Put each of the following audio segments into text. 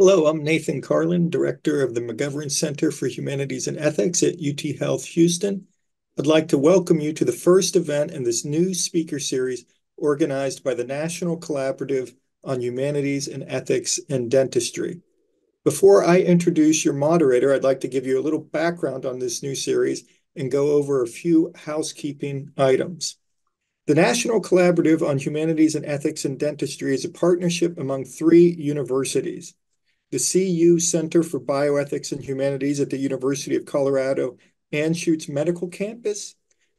Hello, I'm Nathan Carlin, Director of the McGovern Center for Humanities and Ethics at UT Health Houston. I'd like to welcome you to the first event in this new speaker series organized by the National Collaborative on Humanities and Ethics in Dentistry. Before I introduce your moderator, I'd like to give you a little background on this new series and go over a few housekeeping items. The National Collaborative on Humanities and Ethics in Dentistry is a partnership among three universities the CU Center for Bioethics and Humanities at the University of Colorado Anschutz Medical Campus,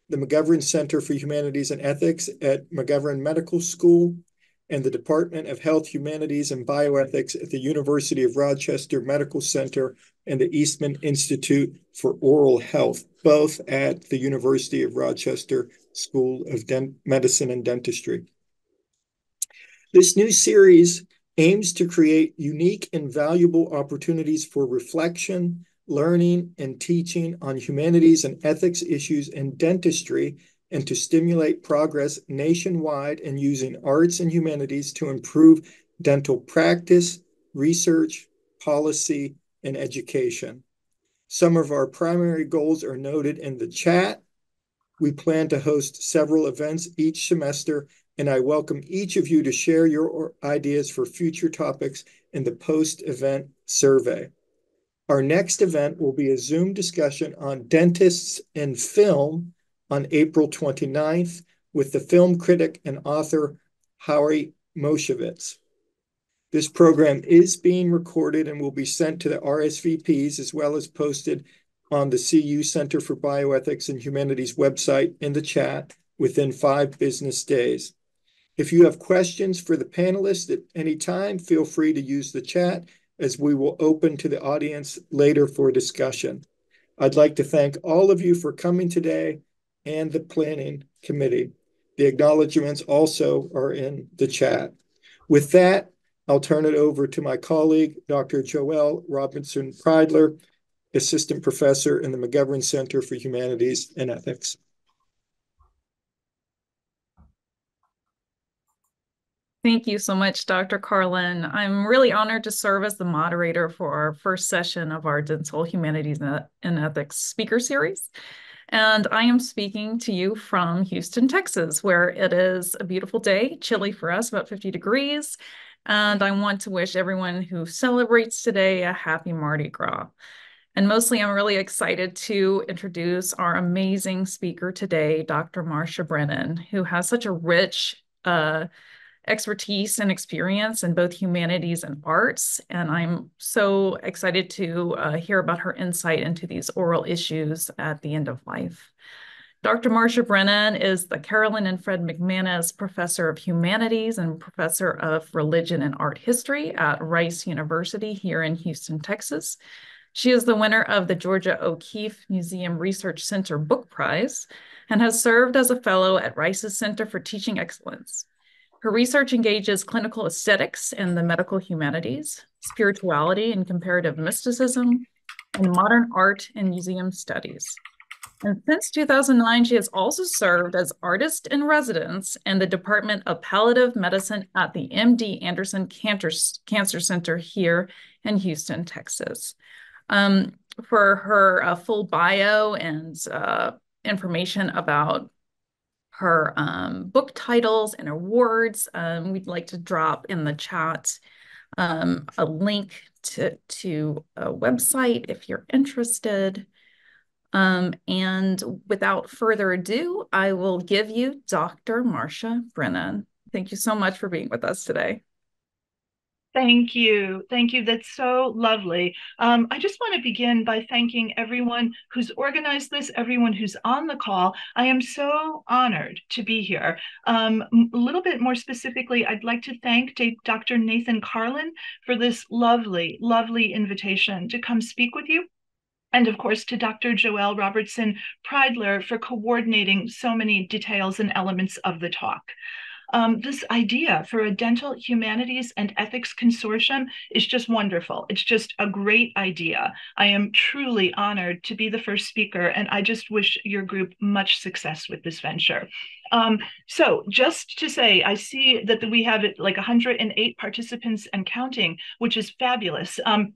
the McGovern Center for Humanities and Ethics at McGovern Medical School, and the Department of Health, Humanities, and Bioethics at the University of Rochester Medical Center and the Eastman Institute for Oral Health, both at the University of Rochester School of Den Medicine and Dentistry. This new series aims to create unique and valuable opportunities for reflection, learning, and teaching on humanities and ethics issues in dentistry and to stimulate progress nationwide in using arts and humanities to improve dental practice, research, policy, and education. Some of our primary goals are noted in the chat. We plan to host several events each semester and I welcome each of you to share your ideas for future topics in the post-event survey. Our next event will be a Zoom discussion on dentists and film on April 29th with the film critic and author Howie Movshovitz. This program is being recorded and will be sent to the RSVPs as well as posted on the CU Center for Bioethics and Humanities website in the chat within five business days. If you have questions for the panelists at any time, feel free to use the chat as we will open to the audience later for discussion. I'd like to thank all of you for coming today and the planning committee. The acknowledgements also are in the chat. With that, I'll turn it over to my colleague, Dr. Joelle Robertson Preidler, Assistant Professor in the McGovern Center for Humanities and Ethics. Thank you so much, Dr. Carlin. I'm really honored to serve as the moderator for our first session of our Dental Humanities and Ethics speaker series. And I am speaking to you from Houston, Texas, where it is a beautiful day, chilly for us, about 50 degrees. And I want to wish everyone who celebrates today a happy Mardi Gras. And mostly, I'm really excited to introduce our amazing speaker today, Dr. Marcia Brennan, who has such a rich uh, expertise and experience in both humanities and arts. And I'm so excited to uh, hear about her insight into these oral issues at the end of life. Dr. Marcia Brennan is the Carolyn and Fred McManis Professor of Humanities and Professor of Religion and Art History at Rice University here in Houston, Texas. She is the winner of the Georgia O'Keeffe Museum Research Center Book Prize and has served as a fellow at Rice's Center for Teaching Excellence. Her research engages clinical aesthetics and the medical humanities, spirituality and comparative mysticism, and modern art and museum studies. And since 2009, she has also served as artist in residence in the Department of Palliative Medicine at the MD Anderson Cancer Center here in Houston, Texas. Um, for her uh, full bio and uh, information about her um, book titles and awards. Um, we'd like to drop in the chat um, a link to, to a website if you're interested. Um, and without further ado, I will give you Dr. Marcia Brennan. Thank you so much for being with us today. Thank you. Thank you. That's so lovely. Um, I just want to begin by thanking everyone who's organized this, everyone who's on the call. I am so honored to be here. Um, a little bit more specifically, I'd like to thank Dr. Nathan Carlin for this lovely, lovely invitation to come speak with you. And of course, to Dr. Joelle Robertson Preidler for coordinating so many details and elements of the talk. Um, this idea for a dental humanities and ethics consortium is just wonderful. It's just a great idea. I am truly honored to be the first speaker, and I just wish your group much success with this venture. Um, so just to say, I see that we have like 108 participants and counting, which is fabulous. Um,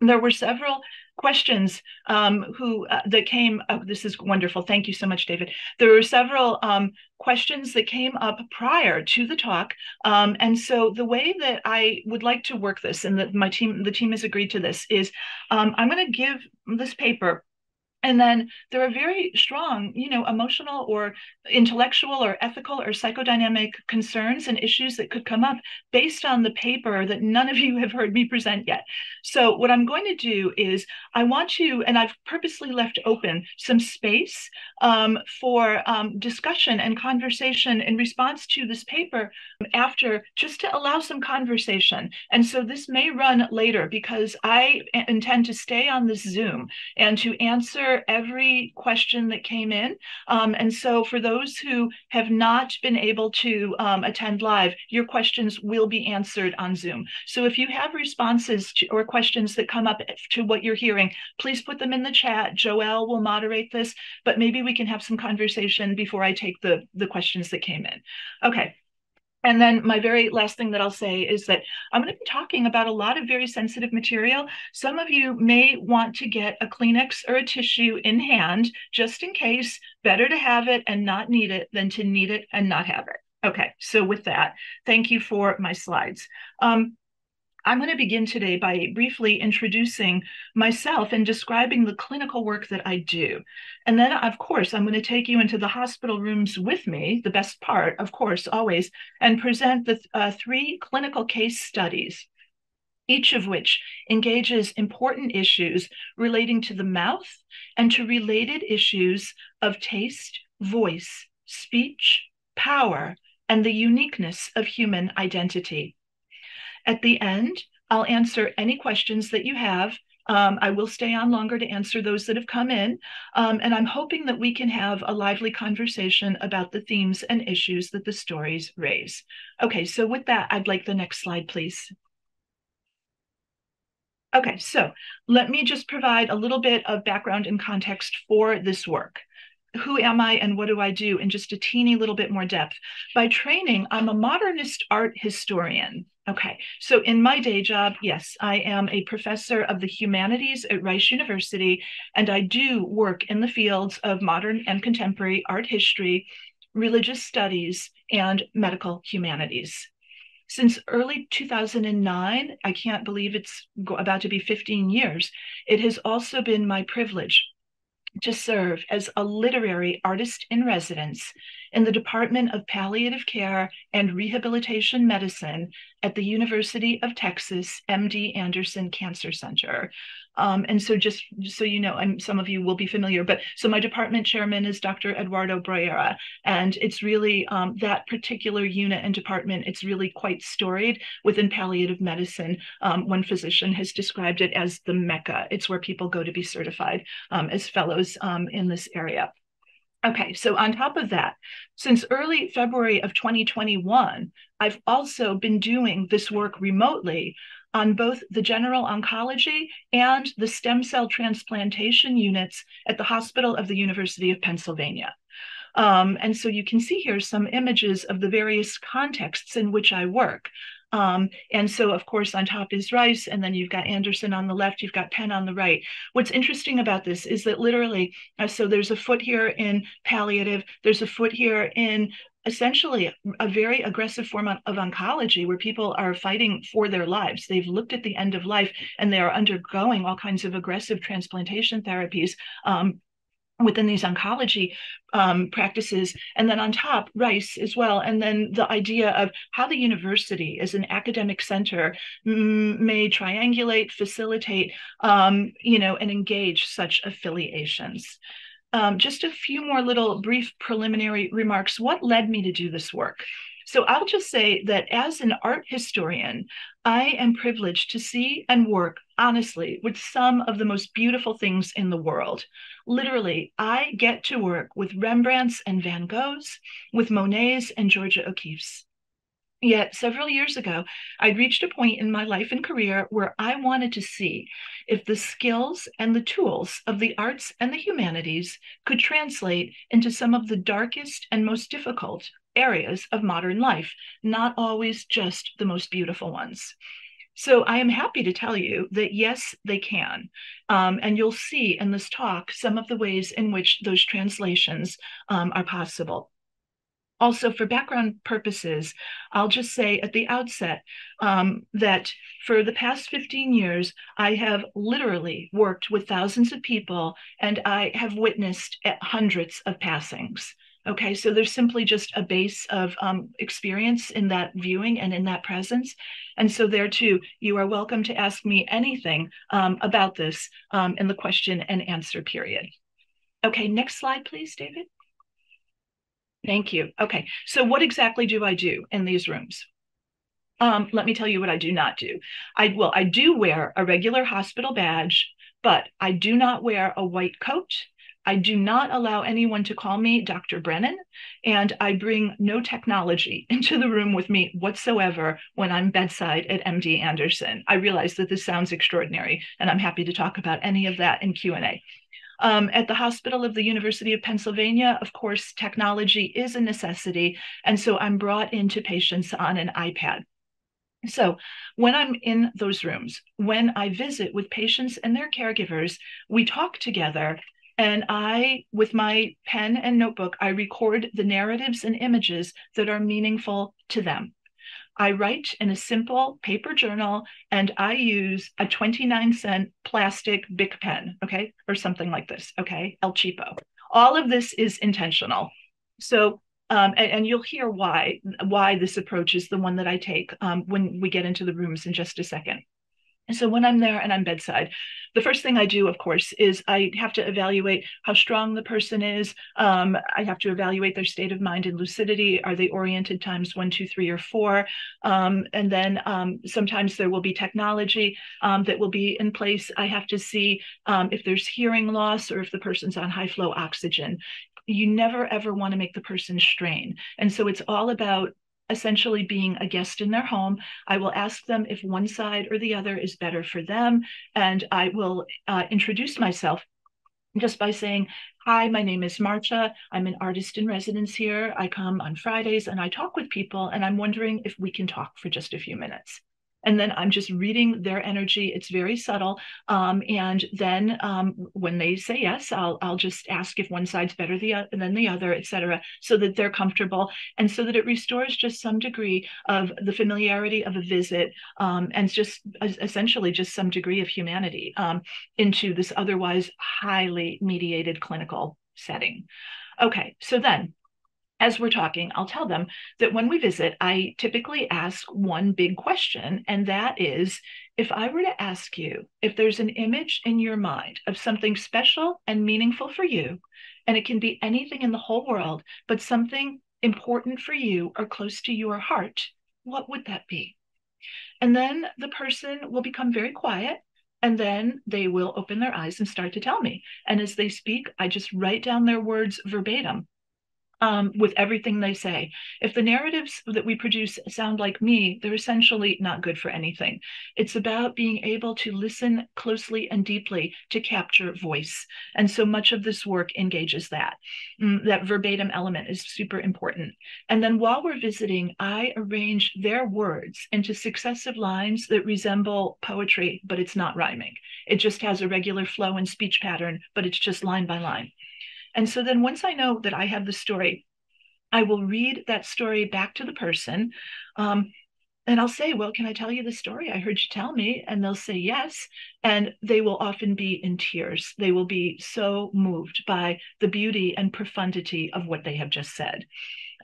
there were several questions um, who uh, that came up. This is wonderful. Thank you so much, David. There were several um, questions that came up prior to the talk, um, and so the way that I would like to work this, and that my team, the team has agreed to this, is um, I'm going to give this paper and then there are very strong you know emotional or intellectual or ethical or psychodynamic concerns and issues that could come up based on the paper that none of you have heard me present yet. So what i'm going to do is i want to and i've purposely left open some space um, for um, discussion and conversation in response to this paper after just to allow some conversation. And so this may run later because i intend to stay on this zoom and to answer every question that came in. Um, and so for those who have not been able to um, attend live, your questions will be answered on Zoom. So if you have responses to, or questions that come up to what you're hearing, please put them in the chat. Joelle will moderate this, but maybe we can have some conversation before I take the, the questions that came in. Okay. And then my very last thing that I'll say is that I'm going to be talking about a lot of very sensitive material. Some of you may want to get a Kleenex or a tissue in hand just in case. Better to have it and not need it than to need it and not have it. Okay, so with that, thank you for my slides. Um, I'm going to begin today by briefly introducing myself and describing the clinical work that I do. And then, of course, I'm going to take you into the hospital rooms with me, the best part, of course, always, and present the uh, three clinical case studies each of which engages important issues relating to the mouth and to related issues of taste, voice, speech, power, and the uniqueness of human identity. At the end, I'll answer any questions that you have. Um, I will stay on longer to answer those that have come in. Um, and I'm hoping that we can have a lively conversation about the themes and issues that the stories raise. Okay, so with that, I'd like the next slide, please. Okay, so let me just provide a little bit of background and context for this work who am I and what do I do in just a teeny little bit more depth. By training, I'm a modernist art historian. Okay, so in my day job, yes, I am a professor of the humanities at Rice University, and I do work in the fields of modern and contemporary art history, religious studies, and medical humanities. Since early 2009, I can't believe it's about to be 15 years, it has also been my privilege to serve as a literary artist in residence in the Department of Palliative Care and Rehabilitation Medicine at the University of Texas MD Anderson Cancer Center. Um, and so just, so you know, I'm, some of you will be familiar, but so my department chairman is Dr. Eduardo Bruera. And it's really um, that particular unit and department, it's really quite storied within palliative medicine. Um, one physician has described it as the Mecca. It's where people go to be certified um, as fellows um, in this area. Okay, so on top of that, since early February of 2021, I've also been doing this work remotely on both the general oncology and the stem cell transplantation units at the Hospital of the University of Pennsylvania. Um, and so you can see here some images of the various contexts in which I work. Um, and so, of course, on top is Rice, and then you've got Anderson on the left, you've got Penn on the right. What's interesting about this is that literally, uh, so there's a foot here in palliative, there's a foot here in essentially a very aggressive form of oncology where people are fighting for their lives. They've looked at the end of life and they are undergoing all kinds of aggressive transplantation therapies. Um, within these oncology um, practices and then on top rice as well and then the idea of how the university as an academic center may triangulate facilitate um, you know and engage such affiliations um, just a few more little brief preliminary remarks. What led me to do this work? So I'll just say that as an art historian, I am privileged to see and work honestly with some of the most beautiful things in the world. Literally, I get to work with Rembrandts and Van Goghs, with Monets and Georgia O'Keeffe's. Yet several years ago, I'd reached a point in my life and career where I wanted to see if the skills and the tools of the arts and the humanities could translate into some of the darkest and most difficult areas of modern life, not always just the most beautiful ones. So I am happy to tell you that yes, they can. Um, and you'll see in this talk some of the ways in which those translations um, are possible. Also, for background purposes, I'll just say at the outset um, that for the past 15 years, I have literally worked with thousands of people and I have witnessed hundreds of passings. Okay, so there's simply just a base of um, experience in that viewing and in that presence. And so, there too, you are welcome to ask me anything um, about this um, in the question and answer period. Okay, next slide, please, David. Thank you. Okay, so what exactly do I do in these rooms? Um, let me tell you what I do not do. I well, I do wear a regular hospital badge, but I do not wear a white coat I do not allow anyone to call me Dr. Brennan, and I bring no technology into the room with me whatsoever when I'm bedside at MD Anderson. I realize that this sounds extraordinary, and I'm happy to talk about any of that in Q&A. Um, at the Hospital of the University of Pennsylvania, of course, technology is a necessity, and so I'm brought into patients on an iPad. So, when I'm in those rooms, when I visit with patients and their caregivers, we talk together and I, with my pen and notebook, I record the narratives and images that are meaningful to them. I write in a simple paper journal and I use a 29 cent plastic Bic pen, okay, or something like this, okay, El Cheapo. All of this is intentional. So, um, and, and, you'll hear why why this approach is the one that I take um, when we get into the rooms in just a second. And so when I'm there and I'm bedside, the first thing I do, of course, is I have to evaluate how strong the person is. Um, I have to evaluate their state of mind and lucidity. Are they oriented times one, two, three, or four? Um, and then um, sometimes there will be technology um, that will be in place. I have to see um, if there's hearing loss or if the person's on high flow oxygen you never ever want to make the person strain. And so it's all about essentially being a guest in their home. I will ask them if one side or the other is better for them. And I will uh, introduce myself just by saying, Hi, my name is Marcia. I'm an artist in residence here. I come on Fridays and I talk with people, and I'm wondering if we can talk for just a few minutes and then I'm just reading their energy. It's very subtle. Um, and then um, when they say yes, I'll I'll just ask if one side's better the, than the other, et cetera, so that they're comfortable and so that it restores just some degree of the familiarity of a visit um, and just essentially just some degree of humanity um, into this otherwise highly mediated clinical setting. Okay, so then as we're talking, I'll tell them that when we visit, I typically ask one big question, and that is if I were to ask you if there's an image in your mind of something special and meaningful for you, and it can be anything in the whole world, but something important for you or close to your heart, what would that be? And then the person will become very quiet and then they will open their eyes and start to tell me. And as they speak, I just write down their words verbatim um, with everything they say. If the narratives that we produce sound like me, they're essentially not good for anything. It's about being able to listen closely and deeply to capture voice. And so much of this work engages that. Mm, that verbatim element is super important. And then while we're visiting, I arrange their words into successive lines that resemble poetry, but it's not rhyming. It just has a regular flow and speech pattern, but it's just line by line. And so then once I know that I have the story, I will read that story back to the person. Um, and I'll say, Well, can I tell you the story? I heard you tell me. And they'll say yes. And they will often be in tears. They will be so moved by the beauty and profundity of what they have just said.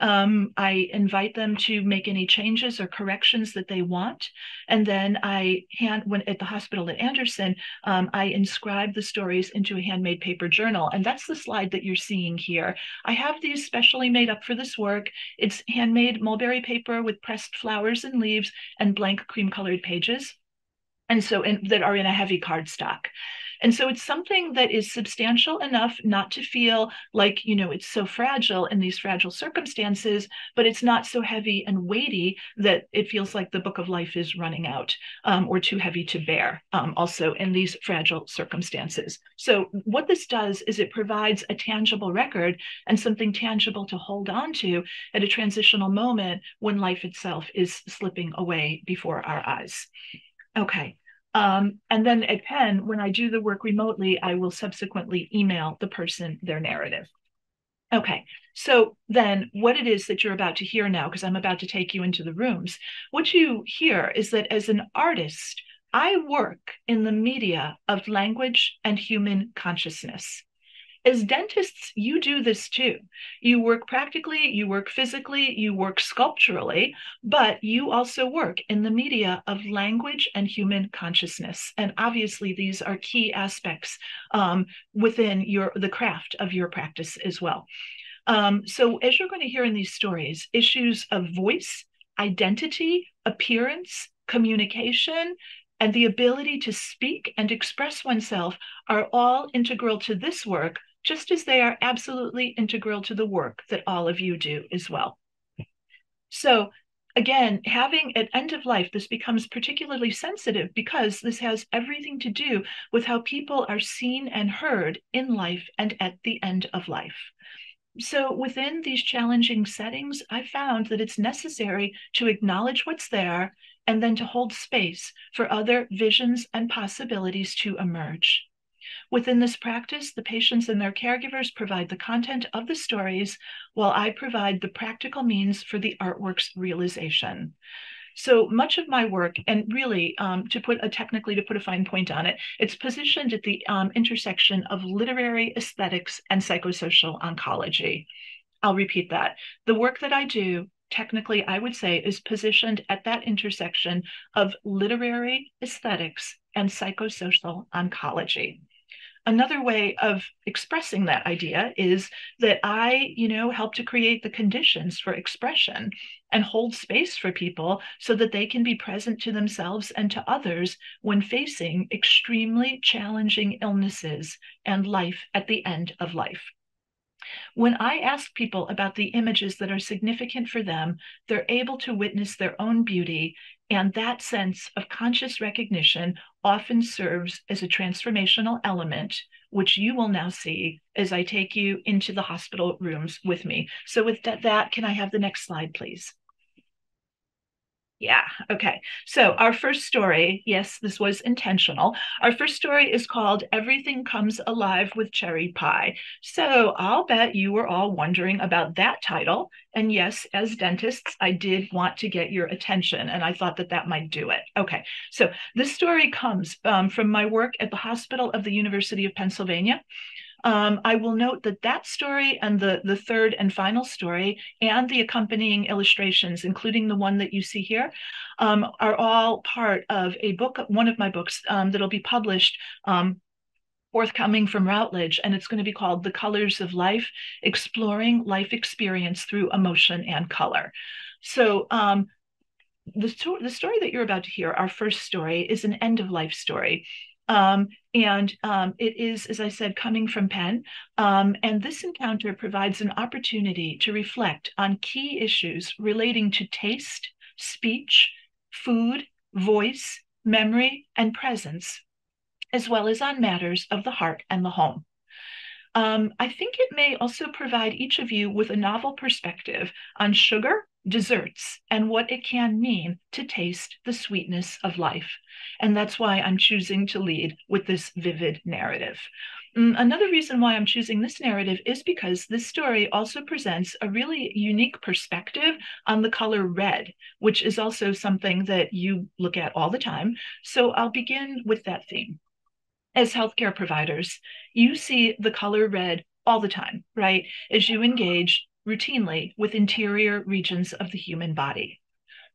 Um, I invite them to make any changes or corrections that they want. And then I hand, when at the hospital at Anderson, um, I inscribe the stories into a handmade paper journal. And that's the slide that you're seeing here. I have these specially made up for this work. It's handmade mulberry paper with pressed flowers and leaves and blank cream colored pages. And so in, that are in a heavy cardstock. And so it's something that is substantial enough not to feel like, you know, it's so fragile in these fragile circumstances, but it's not so heavy and weighty that it feels like the book of life is running out um, or too heavy to bear, um, also in these fragile circumstances. So, what this does is it provides a tangible record and something tangible to hold on to at a transitional moment when life itself is slipping away before our eyes. Okay. Um, and then at Penn, when I do the work remotely, I will subsequently email the person their narrative. Okay, so then what it is that you're about to hear now, because I'm about to take you into the rooms, what you hear is that as an artist, I work in the media of language and human consciousness as dentists, you do this too. You work practically, you work physically, you work sculpturally, but you also work in the media of language and human consciousness. And obviously, these are key aspects um, within your the craft of your practice as well. Um, so, as you're going to hear in these stories, issues of voice, identity, appearance, communication, and the ability to speak and express oneself are all integral to this work just as they are absolutely integral to the work that all of you do as well. So, again, having at end of life, this becomes particularly sensitive because this has everything to do with how people are seen and heard in life and at the end of life. So, within these challenging settings, I found that it's necessary to acknowledge what's there and then to hold space for other visions and possibilities to emerge. Within this practice, the patients and their caregivers provide the content of the stories, while I provide the practical means for the artwork's realization. So much of my work, and really um, to put a technically to put a fine point on it, it's positioned at the um, intersection of literary aesthetics and psychosocial oncology. I'll repeat that. The work that I do, technically, I would say, is positioned at that intersection of literary aesthetics and psychosocial oncology another way of expressing that idea is that I, you know, help to create the conditions for expression and hold space for people so that they can be present to themselves and to others when facing extremely challenging illnesses and life at the end of life. When I ask people about the images that are significant for them, they're able to witness their own beauty and that sense of conscious recognition often serves as a transformational element, which you will now see as I take you into the hospital rooms with me. So, with that, can I have the next slide, please? Yeah, okay. So, our first story, yes, this was intentional. Our first story is called Everything Comes Alive with Cherry Pie. So, I'll bet you were all wondering about that title. And yes, as dentists, I did want to get your attention, and I thought that that might do it. Okay, so this story comes um, from my work at the Hospital of the University of Pennsylvania. Um, I will note that that story and the, the third and final story and the accompanying illustrations, including the one that you see here, um, are all part of a book, one of my books um, that'll be published um, forthcoming from Routledge, and it's going to be called The Colors of Life Exploring Life Experience Through Emotion and Color. So, um, the, the story that you're about to hear, our first story, is an end of life story. Um, and um, it is, as I said, coming from Penn. Um, and this encounter provides an opportunity to reflect on key issues relating to taste, speech, food, voice, memory, and presence, as well as on matters of the heart and the home. Um, I think it may also provide each of you with a novel perspective on sugar desserts and what it can mean to taste the sweetness of life. And that's why I'm choosing to lead with this vivid narrative. Mm, another reason why I'm choosing this narrative is because this story also presents a really unique perspective on the color red, which is also something that you look at all the time. So I'll begin with that theme. As healthcare providers, you see the color red all the time, right? As you engage routinely with interior regions of the human body.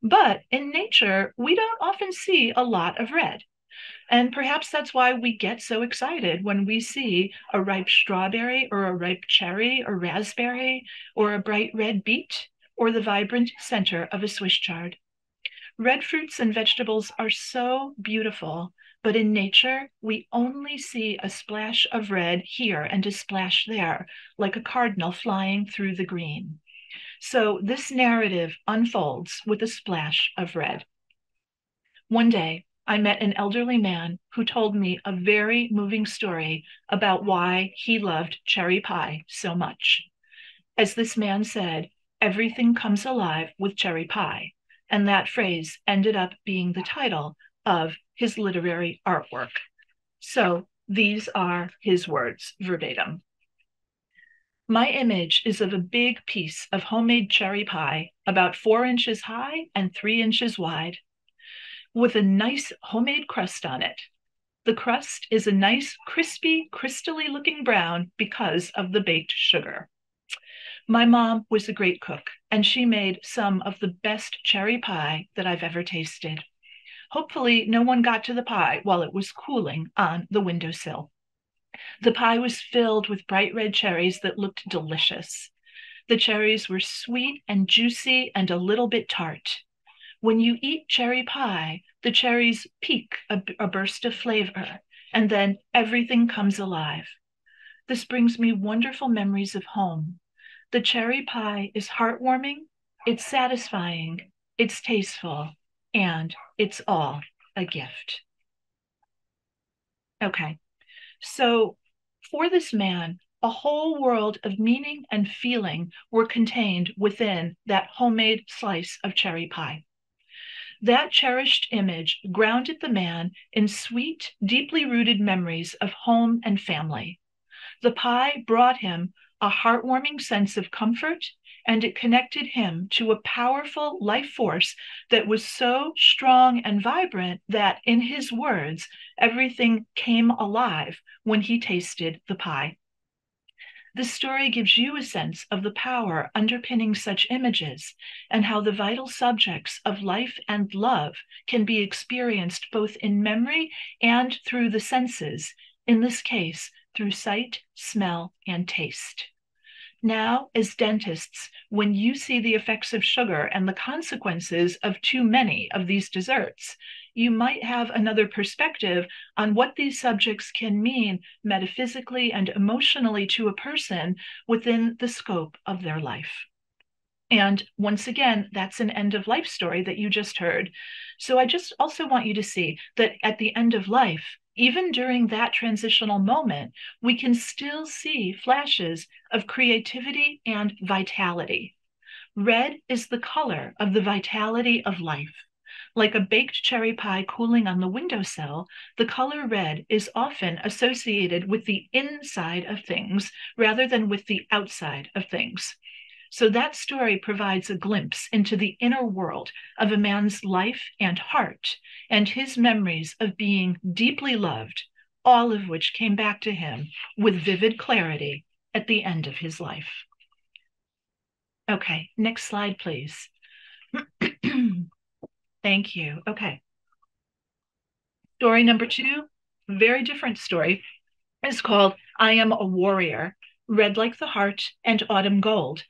But in nature, we don't often see a lot of red. And perhaps that's why we get so excited when we see a ripe strawberry or a ripe cherry or raspberry or a bright red beet or the vibrant center of a Swiss chard. Red fruits and vegetables are so beautiful, But in nature, we only see a splash of red here and a splash there, like a cardinal flying through the green. So this narrative unfolds with a splash of red. One day, I met an elderly man who told me a very moving story about why he loved cherry pie so much. As this man said, everything comes alive with cherry pie. And that phrase ended up being the title of his literary artwork. So these are his words verbatim. My image is of a big piece of homemade cherry pie, about four inches high and three inches wide with a nice homemade crust on it. The crust is a nice, crispy, crystally looking brown because of the baked sugar. My mom was a great cook, and she made some of the best cherry pie that I've ever tasted. Hopefully, no one got to the pie while it was cooling on the windowsill. The pie was filled with bright red cherries that looked delicious. The cherries were sweet and juicy and a little bit tart. When you eat cherry pie, the cherries peak a, a burst of flavor, and then everything comes alive. This brings me wonderful memories of home. The cherry pie is heartwarming, it's satisfying, it's tasteful, and it's all a gift. Okay, so for this man, a whole world of meaning and feeling were contained within that homemade slice of cherry pie. That cherished image grounded the man in sweet, deeply rooted memories of home and family. The pie brought him a heartwarming sense of comfort, and it connected him to a powerful life force that was so strong and vibrant that, in his words, everything came alive when he tasted the pie. This story gives you a sense of the power underpinning such images and how the vital subjects of life and love can be experienced both in memory and through the senses, in this case, through sight, smell, and taste. Now, as dentists, when you see the effects of sugar and the consequences of too many of these desserts, you might have another perspective on what these subjects can mean metaphysically and emotionally to a person within the scope of their life. And once again, that's an end of life story that you just heard. So I just also want you to see that at the end of life, even during that transitional moment, we can still see flashes of creativity and vitality. Red is the color of the vitality of life. Like a baked cherry pie cooling on the windowsill, the color red is often associated with the inside of things rather than with the outside of things. So that story provides a glimpse into the inner world of a man's life and heart and his memories of being deeply loved, all of which came back to him with vivid clarity at the end of his life. Okay, next slide, please. Thank you. Okay. Story number two, very different story, is called I Am a Warrior, Red Like the Heart and Autumn Gold.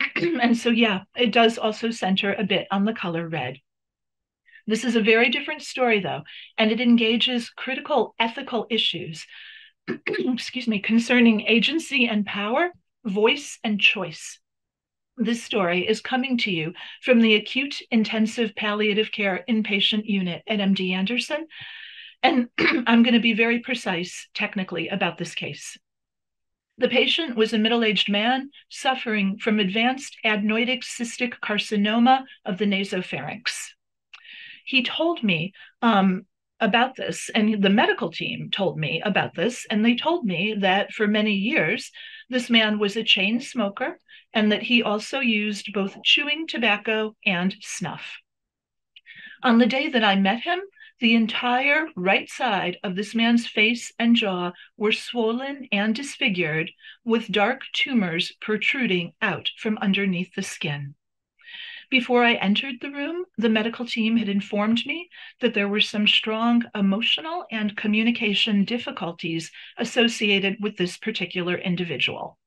and so, yeah, it does also center a bit on the color red. This is a very different story, though, and it engages critical ethical issues, excuse me, concerning agency and power, voice and choice. This story is coming to you from the Acute Intensive Palliative Care Inpatient Unit at MD Anderson. And I'm going to be very precise technically about this case. The patient was a middle aged man suffering from advanced adenoidic cystic carcinoma of the nasopharynx. He told me um, about this, and the medical team told me about this, and they told me that for many years, this man was a chain smoker and that he also used both chewing tobacco and snuff. On the day that I met him, the entire right side of this man's face and jaw were swollen and disfigured, with dark tumors protruding out from underneath the skin. Before I entered the room, the medical team had informed me that there were some strong emotional and communication difficulties associated with this particular individual.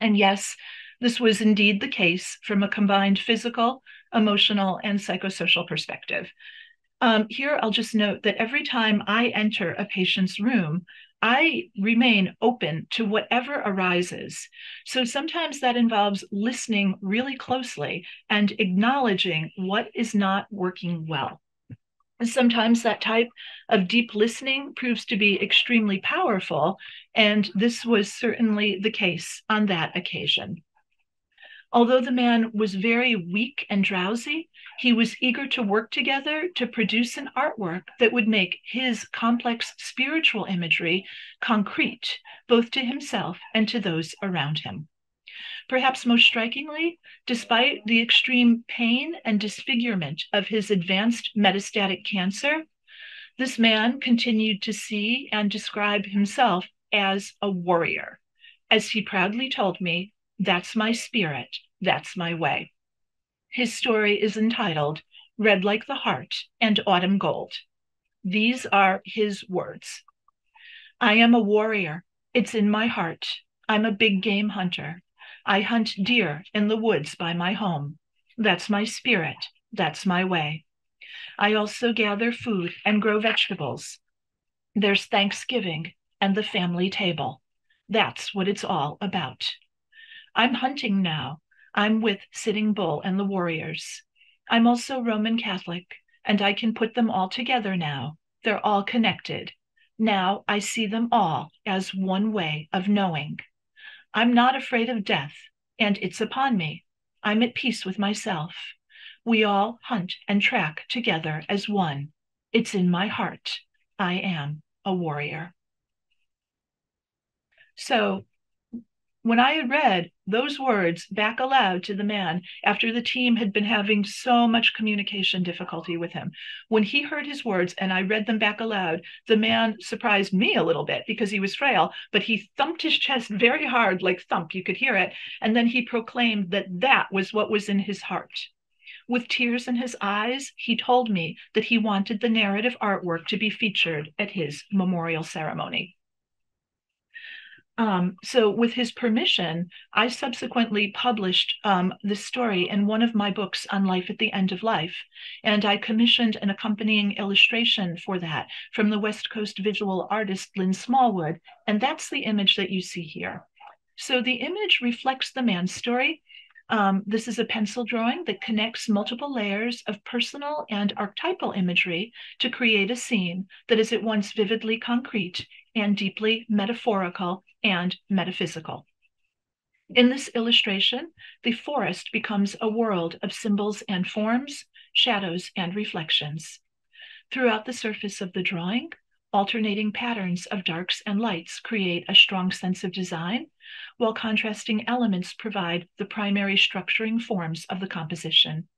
And yes, this was indeed the case from a combined physical, emotional, and psychosocial perspective. Um, here, I'll just note that every time I enter a patient's room, I remain open to whatever arises. So sometimes that involves listening really closely and acknowledging what is not working well. And sometimes that type of deep listening proves to be extremely powerful, and this was certainly the case on that occasion. Although the man was very weak and drowsy, he was eager to work together to produce an artwork that would make his complex spiritual imagery concrete, both to himself and to those around him. Perhaps most strikingly, despite the extreme pain and disfigurement of his advanced metastatic cancer, this man continued to see and describe himself as a warrior. As he proudly told me, that's my spirit. That's my way. His story is entitled Red Like the Heart and Autumn Gold. These are his words I am a warrior. It's in my heart. I'm a big game hunter. I hunt deer in the woods by my home. That's my spirit. That's my way. I also gather food and grow vegetables. There's Thanksgiving and the family table. That's what it's all about. I'm hunting now. I'm with Sitting Bull and the Warriors. I'm also Roman Catholic, and I can put them all together now. They're all connected. Now I see them all as one way of knowing. I'm not afraid of death, and it's upon me. I'm at peace with myself. We all hunt and track together as one. It's in my heart. I am a warrior. So when I had read those words back aloud to the man after the team had been having so much communication difficulty with him, when he heard his words and I read them back aloud, the man surprised me a little bit because he was frail, but he thumped his chest very hard, like thump, you could hear it. And then he proclaimed that that was what was in his heart. With tears in his eyes, he told me that he wanted the narrative artwork to be featured at his memorial ceremony. Um, so, with his permission, I subsequently published um, this story in one of my books on life at the end of life. And I commissioned an accompanying illustration for that from the West Coast visual artist Lynn Smallwood. And that's the image that you see here. So, the image reflects the man's story. Um, this is a pencil drawing that connects multiple layers of personal and archetypal imagery to create a scene that is at once vividly concrete and deeply metaphorical and metaphysical. In this illustration, the forest becomes a world of symbols and forms, shadows and reflections. Throughout the surface of the drawing, alternating patterns of darks and lights create a strong sense of design, while contrasting elements provide the primary structuring forms of the composition.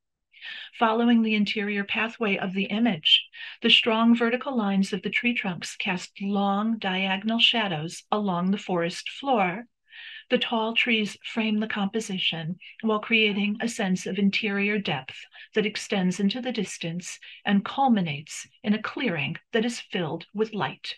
Following the interior pathway of the image, the strong vertical lines of the tree trunks cast long diagonal shadows along the forest floor. The tall trees frame the composition while creating a sense of interior depth that extends into the distance and culminates in a clearing that is filled with light.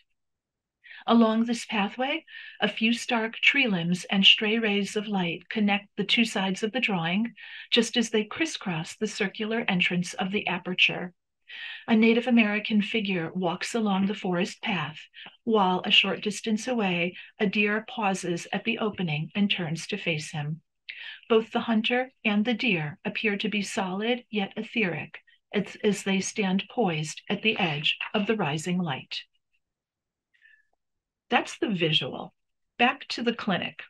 Along this pathway, a few stark tree limbs and stray rays of light connect the two sides of the drawing, just as they crisscross the circular entrance of the aperture. A Native American figure walks along the forest path, while a short distance away, a deer pauses at the opening and turns to face him. Both the hunter and the deer appear to be solid yet etheric as, as they stand poised at the edge of the rising light. That's the visual. Back to the clinic.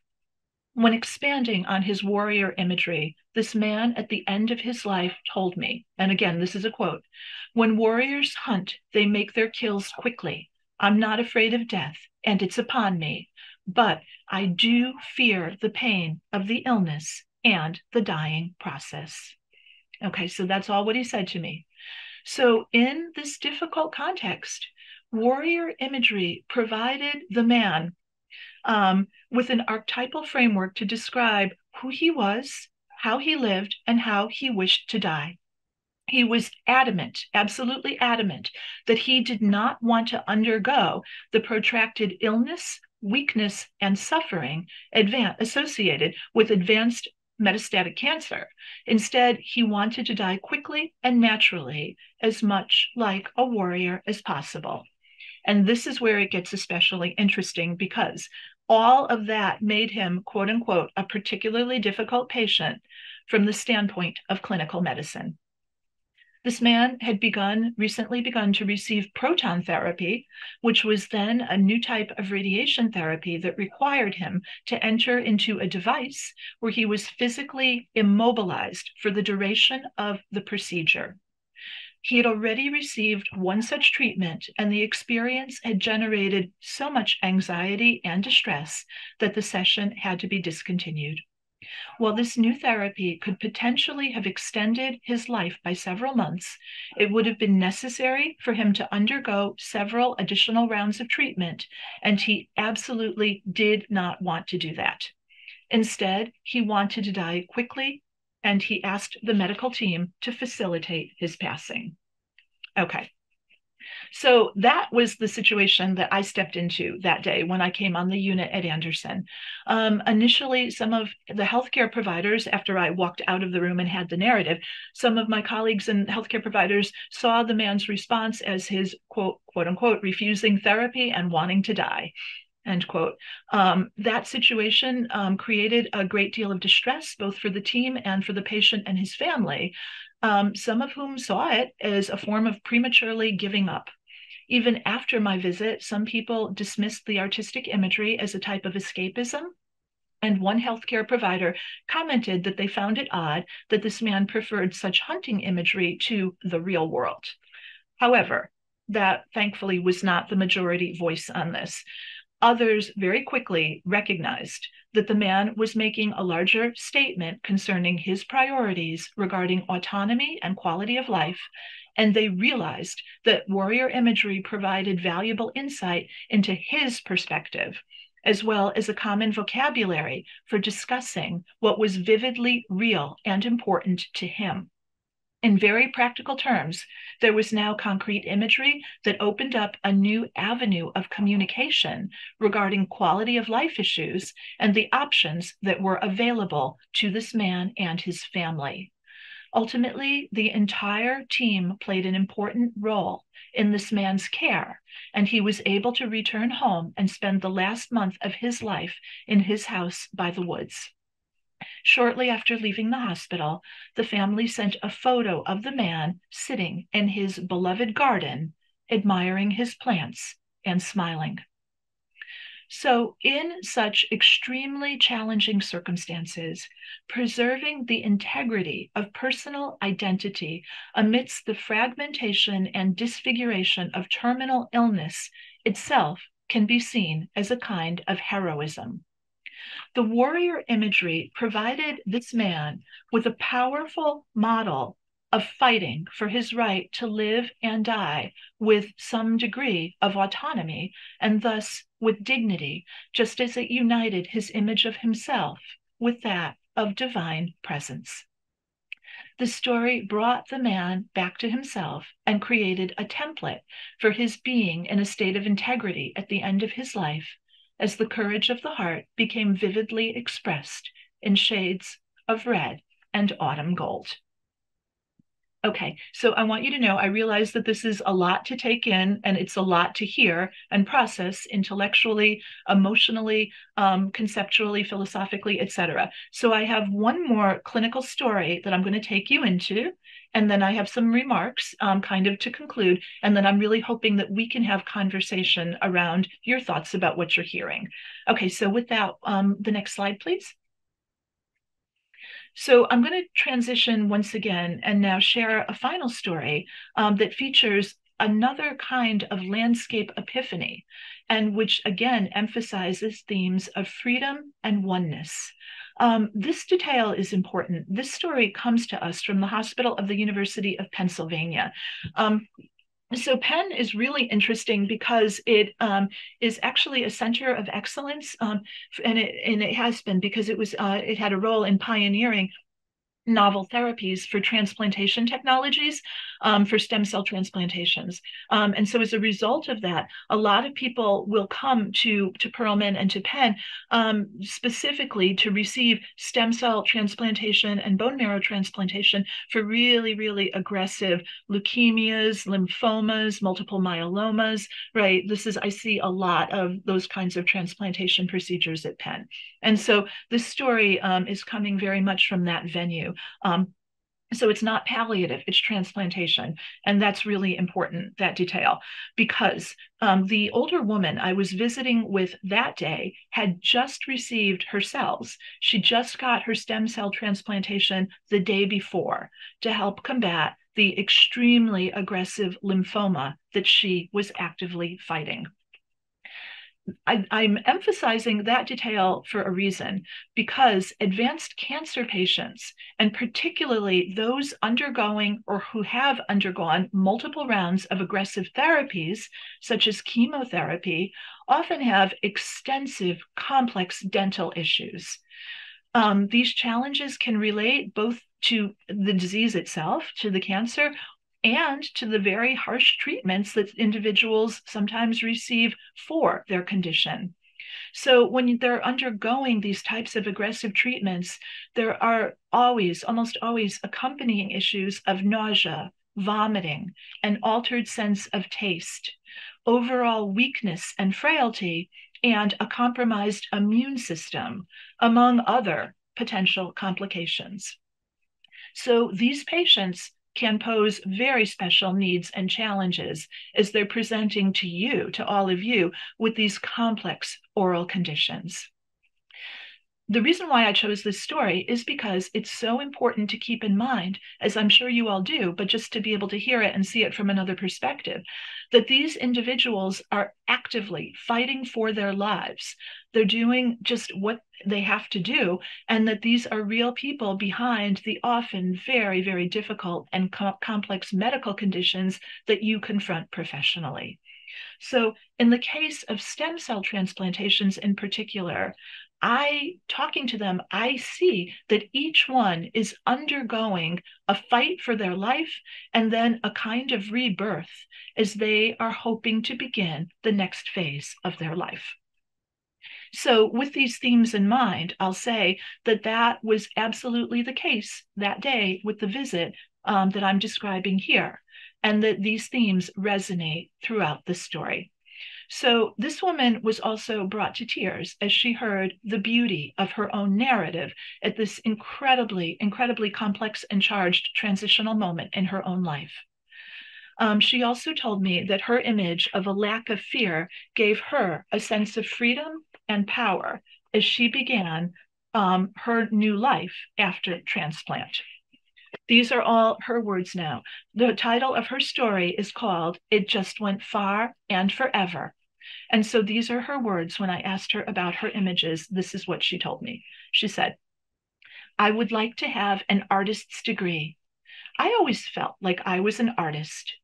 When expanding on his warrior imagery, this man at the end of his life told me, and again, this is a quote When warriors hunt, they make their kills quickly. I'm not afraid of death, and it's upon me, but I do fear the pain of the illness and the dying process. Okay, so that's all what he said to me. So, in this difficult context, warrior imagery provided the man um, with an archetypal framework to describe who he was, how he lived, and how he wished to die. He was adamant, absolutely adamant, that he did not want to undergo the protracted illness, weakness, and suffering associated with advanced metastatic cancer. Instead, he wanted to die quickly and naturally, as much like a warrior as possible. And this is where it gets especially interesting because all of that made him, quote unquote, a particularly difficult patient from the standpoint of clinical medicine. This man had begun recently begun to receive proton therapy, which was then a new type of radiation therapy that required him to enter into a device where he was physically immobilized for the duration of the procedure. He had already received one such treatment, and the experience had generated so much anxiety and distress that the session had to be discontinued. While this new therapy could potentially have extended his life by several months, it would have been necessary for him to undergo several additional rounds of treatment, and he absolutely did not want to do that. Instead, he wanted to die quickly, and he asked the medical team to facilitate his passing. Okay. So that was the situation that I stepped into that day when I came on the unit at Anderson. Um, initially, some of the healthcare providers, after I walked out of the room and had the narrative, some of my colleagues and healthcare providers saw the man's response as his quote, quote unquote, refusing therapy and wanting to die end quote. Um, that situation um, created a great deal of distress, both for the team and for the patient and his family, um, some of whom saw it as a form of prematurely giving up. Even after my visit, some people dismissed the artistic imagery as a type of escapism. And one healthcare provider commented that they found it odd that this man preferred such hunting imagery to the real world. However, that thankfully was not the majority voice on this. Others very quickly recognized that the man was making a larger statement concerning his priorities regarding autonomy and quality of life, and they realized that warrior imagery provided valuable insight into his perspective, as well as a common vocabulary for discussing what was vividly real and important to him. In very practical terms, there was now concrete imagery that opened up a new avenue of communication regarding quality of life issues and the options that were available to this man and his family. Ultimately, the entire team played an important role in this man's care, and he was able to return home and spend the last month of his life in his house by the woods. Shortly after leaving the hospital, the family sent a photo of the man sitting in his beloved garden, admiring his plants and smiling. So, in such extremely challenging circumstances, preserving the integrity of personal identity amidst the fragmentation and disfiguration of terminal illness itself can be seen as a kind of heroism. The warrior imagery provided this man with a powerful model of fighting for his right to live and die with some degree of autonomy and thus with dignity, just as it united his image of himself with that of divine presence. The story brought the man back to himself and created a template for his being in a state of integrity at the end of his life as the courage of the heart became vividly expressed in shades of red and autumn gold. Okay, so I want you to know I realize that this is a lot to take in and it's a lot to hear and process intellectually, emotionally, um, conceptually, philosophically, etc. So I have one more clinical story that I'm going to take you into and then I have some remarks um, kind of to conclude. And then I'm really hoping that we can have conversation around your thoughts about what you're hearing. Okay, so with that, um, the next slide, please. So I'm going to transition once again and now share a final story um, that features another kind of landscape epiphany and which again emphasizes themes of freedom and oneness. Um, this detail is important. This story comes to us from the Hospital of the University of Pennsylvania. Um, so Penn is really interesting because it um, is actually a center of excellence, um, and it and it has been because it was uh, it had a role in pioneering novel therapies for transplantation technologies um, for stem cell transplantations. Um, and so as a result of that, a lot of people will come to, to Perelman and to Penn um, specifically to receive stem cell transplantation and bone marrow transplantation for really, really aggressive leukemias, lymphomas, multiple myelomas, right? This is, I see a lot of those kinds of transplantation procedures at Penn. And so this story um, is coming very much from that venue. Um, so it's not palliative, it's transplantation. And that's really important, that detail, because um, the older woman I was visiting with that day had just received her cells. She just got her stem cell transplantation the day before to help combat the extremely aggressive lymphoma that she was actively fighting. I, am emphasizing that detail for a reason because advanced cancer patients, and particularly those undergoing or who have undergone multiple rounds of aggressive therapies, such as chemotherapy, often have extensive complex dental issues. Um, these challenges can relate both to the disease itself, to the cancer, and to the very harsh treatments that individuals sometimes receive for their condition. So, when they're undergoing these types of aggressive treatments, there are always, almost always, accompanying issues of nausea, vomiting, an altered sense of taste, overall weakness and frailty, and a compromised immune system, among other potential complications. So, these patients can pose very special needs and challenges as they're presenting to you, to all of you, with these complex oral conditions. The reason why I chose this story is because it's so important to keep in mind, as I'm sure you all do, but just to be able to hear it and see it from another perspective, that these individuals are actively fighting for their lives. They're doing just what they have to do, and that these are real people behind the often very, very difficult and co- complex medical conditions that you confront professionally. So, in the case of stem cell transplantations in particular, I, talking to them, I see that each one is undergoing a fight for their life and then a kind of rebirth as they are hoping to begin the next phase of their life. So, with these themes in mind, I'll say that that was absolutely the case that day with the visit um, that I'm describing here, and that these themes resonate throughout the story. So this woman was also brought to tears as she heard the beauty of her own narrative at this incredibly, incredibly complex and charged transitional moment in her own life. Um, she also told me that her image of a lack of fear gave her a sense of freedom and power as she began um, her new life after transplant. These are all her words now. The title of her story is called It Just Went Far and Forever. And so these are her words when I asked her about her images. This is what she told me. She said, I would like to have an artist's degree. I always felt like I was an artist.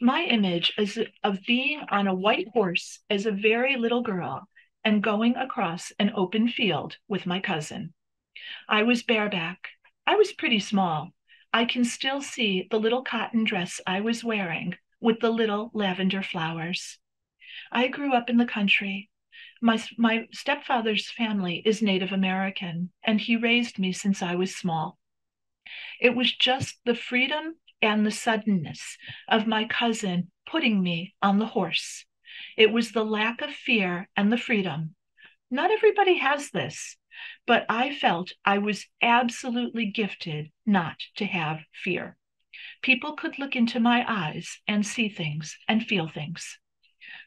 My image is of being on a white horse as a very little girl and going across an open field with my cousin. I was bareback. I was pretty small. I can still see the little cotton dress I was wearing with the little lavender flowers. I grew up in the country. My, my stepfather's family is Native American, and he raised me since I was small. It was just the freedom and the suddenness of my cousin putting me on the horse. It was the lack of fear and the freedom. Not everybody has this, but I felt I was absolutely gifted not to have fear. People could look into my eyes and see things and feel things.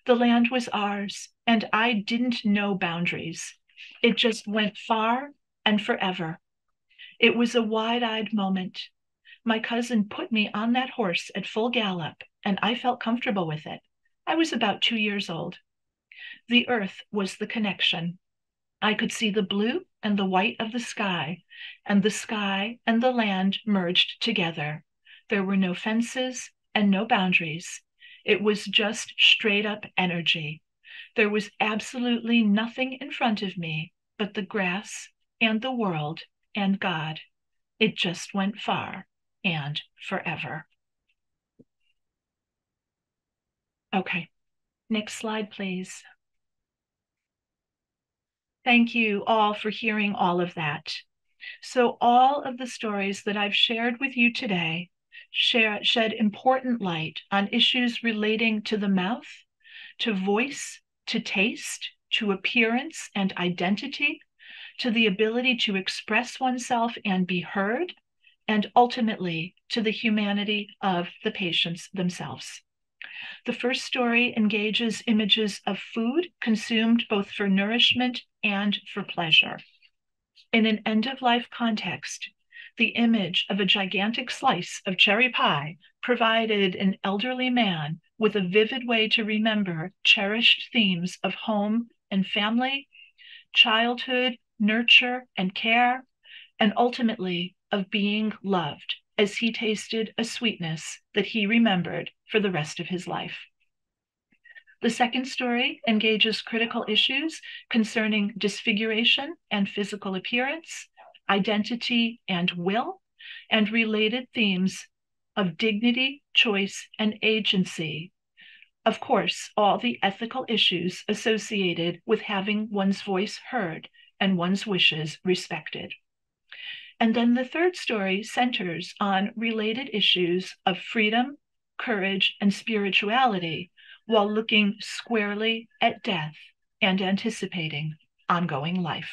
The land was ours, and I didn't know boundaries. It just went far and forever. It was a wide eyed moment. My cousin put me on that horse at full gallop, and I felt comfortable with it. I was about two years old. The earth was the connection. I could see the blue and the white of the sky, and the sky and the land merged together. There were no fences and no boundaries. It was just straight up energy. There was absolutely nothing in front of me but the grass and the world and God. It just went far and forever. Okay, next slide, please. Thank you all for hearing all of that. So, all of the stories that I've shared with you today share, shed important light on issues relating to the mouth, to voice, to taste, to appearance and identity, to the ability to express oneself and be heard, and ultimately to the humanity of the patients themselves. The first story engages images of food consumed both for nourishment and for pleasure. In an end of life context, the image of a gigantic slice of cherry pie provided an elderly man with a vivid way to remember cherished themes of home and family, childhood, nurture, and care, and ultimately of being loved as he tasted a sweetness that he remembered for the rest of his life. The second story engages critical issues concerning disfiguration and physical appearance, identity and will, and related themes of dignity, choice, and agency. Of course, all the ethical issues associated with having one's voice heard and one's wishes respected. And then the third story centers on related issues of freedom, courage, and spirituality while looking squarely at death and anticipating ongoing life.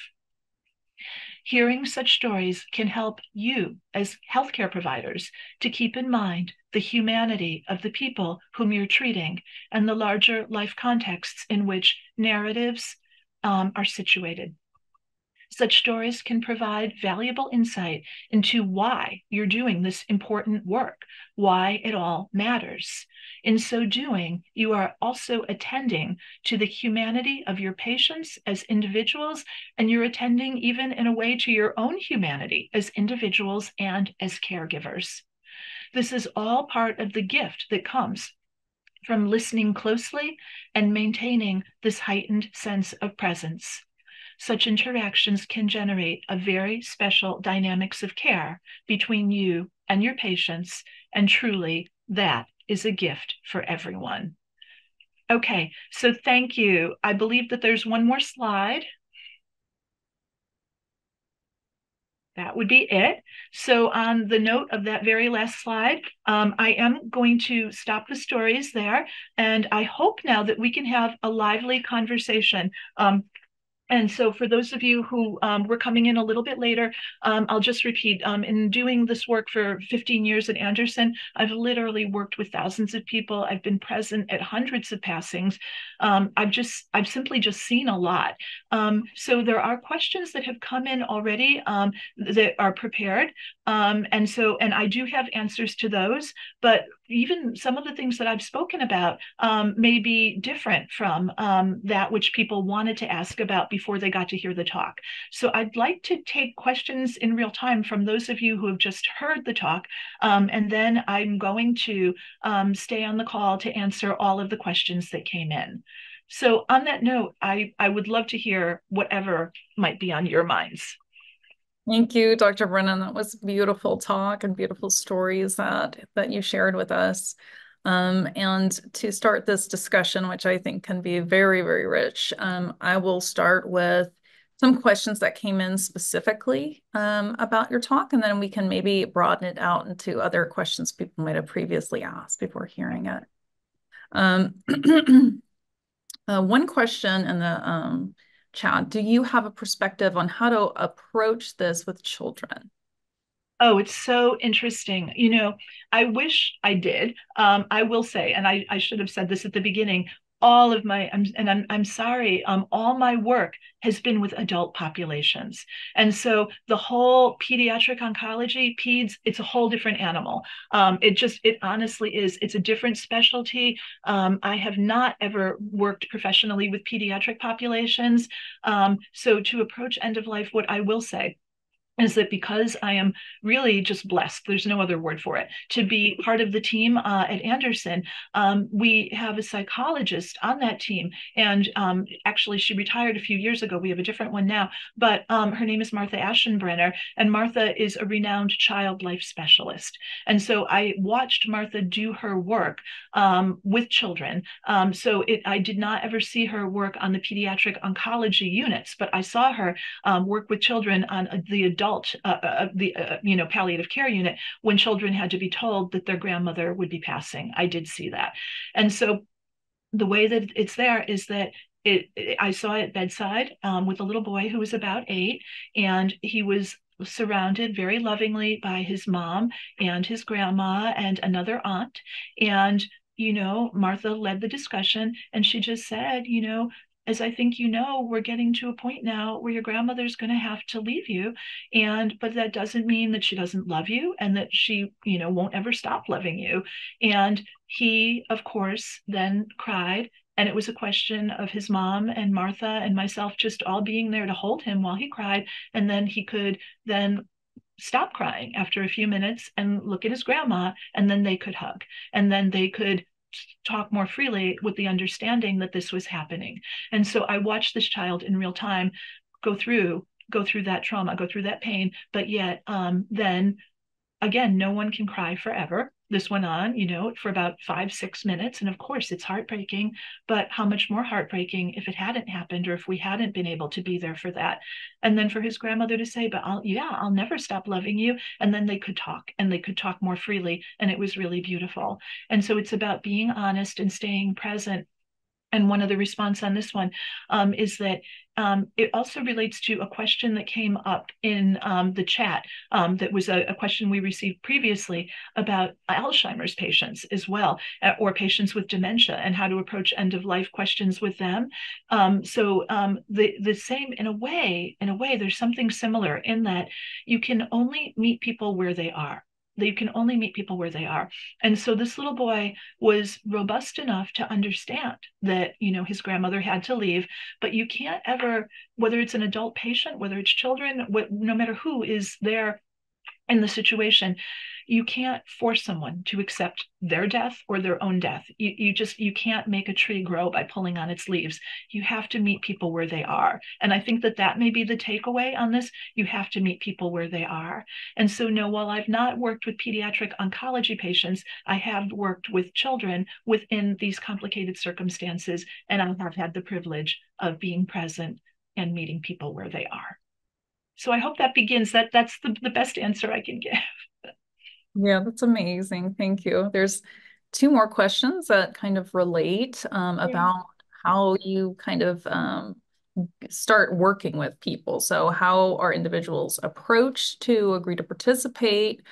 Hearing such stories can help you, as healthcare providers, to keep in mind the humanity of the people whom you're treating and the larger life contexts in which narratives um, are situated. Such stories can provide valuable insight into why you're doing this important work, why it all matters. In so doing, you are also attending to the humanity of your patients as individuals, and you're attending even in a way to your own humanity as individuals and as caregivers. This is all part of the gift that comes from listening closely and maintaining this heightened sense of presence such interactions can generate a very special dynamics of care between you and your patients. And truly, that is a gift for everyone. Okay, so thank you. I believe that there's one more slide. That would be it. So on the note of that very last slide, um, I am going to stop the stories there. And I hope now that we can have a lively conversation. Um, and so, for those of you who um, were coming in a little bit later, um, I'll just repeat. Um, in doing this work for 15 years at Anderson, I've literally worked with thousands of people. I've been present at hundreds of passings. Um, I've just, I've simply just seen a lot. Um, so there are questions that have come in already um, that are prepared, and so, and I do have answers to those. But even some of the things that I've spoken about um, may be different from um, that which people wanted to ask about before they got to hear the talk. So I'd like to take questions in real time from those of you who have just heard the talk, um, and then I'm going to um, stay on the call to answer all of the questions that came in. So on that note, I, I would love to hear whatever might be on your minds. Thank you, Dr. Brennan. That was a beautiful talk and beautiful stories that, that you shared with us. Um, and to start this discussion, which I think can be very, very rich, um, I will start with some questions that came in specifically um, about your talk, and then we can maybe broaden it out into other questions people might have previously asked before hearing it. Um, uh, one question in the um, chat, do you have a perspective on how to approach this with children? Oh, it's so interesting. You know, I wish I did. Um, I will say, and I, I should have said this at the beginning, all of my I'm, and I'm I'm sorry, um, all my work has been with adult populations, and so the whole pediatric oncology, peds, it's a whole different animal. Um, it just it honestly is. It's a different specialty. Um, I have not ever worked professionally with pediatric populations, um, so to approach end of life, what I will say is that because I am really just blessed, there's no other word for it, to be part of the team uh, at Anderson, um, we have a psychologist on that team. And um, actually, she retired a few years ago. We have a different one now, but um, her name is Martha Aschenbrenner. And Martha is a renowned child life specialist. And so I watched Martha do her work um, with children. Um, so it, I did not ever see her work on the pediatric oncology units, but I saw her um, work with children on uh, the adult adult, uh, uh, uh, the uh, you know palliative care unit when children had to be told that their grandmother would be passing. I did see that, and so the way that it's there is that it, it, I saw it bedside um, with a little boy who was about eight, and he was surrounded very lovingly by his mom and his grandma and another aunt. And, you know, Martha led the discussion and she just said, you know, as I think you know, we're getting to a point now where your grandmother's going to have to leave you. And, but that doesn't mean that she doesn't love you and that she, you know, won't ever stop loving you. And he, of course, then cried. And it was a question of his mom and Martha and myself just all being there to hold him while he cried. And then he could then stop crying after a few minutes and look at his grandma and then they could hug and then they could talk more freely with the understanding that this was happening. And so I watched this child in real time go through go through that trauma, go through that pain, but yet um, then again, no one can cry forever this went on, you know, for about five, six minutes. And of course, it's heartbreaking, but how much more heartbreaking if it hadn't happened or if we hadn't been able to be there for that. And then for his grandmother to say, but I'll, yeah, I'll never stop loving you. And then they could talk and they could talk more freely. And it was really beautiful. And so it's about being honest and staying present and one of the response on this one um, is that um, it also relates to a question that came up in um, the chat um, that was a, a, question we received previously about Alzheimer's patients as well, uh, or patients with dementia and how to approach end of life questions with them. Um, so um, the the same in a way, in a way, there's something similar in that you can only meet people where they are you can only meet people where they are. And so this little boy was robust enough to understand that, you know, his grandmother had to leave, but you can't ever, whether it's an adult patient, whether it's children, what, no matter who is there in the situation, you can't force someone to accept their death or their own death. You, you just you can't make a tree grow by pulling on its leaves. You have to meet people where they are. And I think that that may be the takeaway on this. You have to meet people where they are. And so no, while I've not worked with pediatric oncology patients, I have worked with children within these complicated circumstances, and I have had the privilege of being present and meeting people where they are. So I hope that begins that that's the, the best answer I can give. Yeah, that's amazing. Thank you. There's two more questions that kind of relate um, yeah. about how you kind of um, start working with people. So how are individuals approached to agree to participate?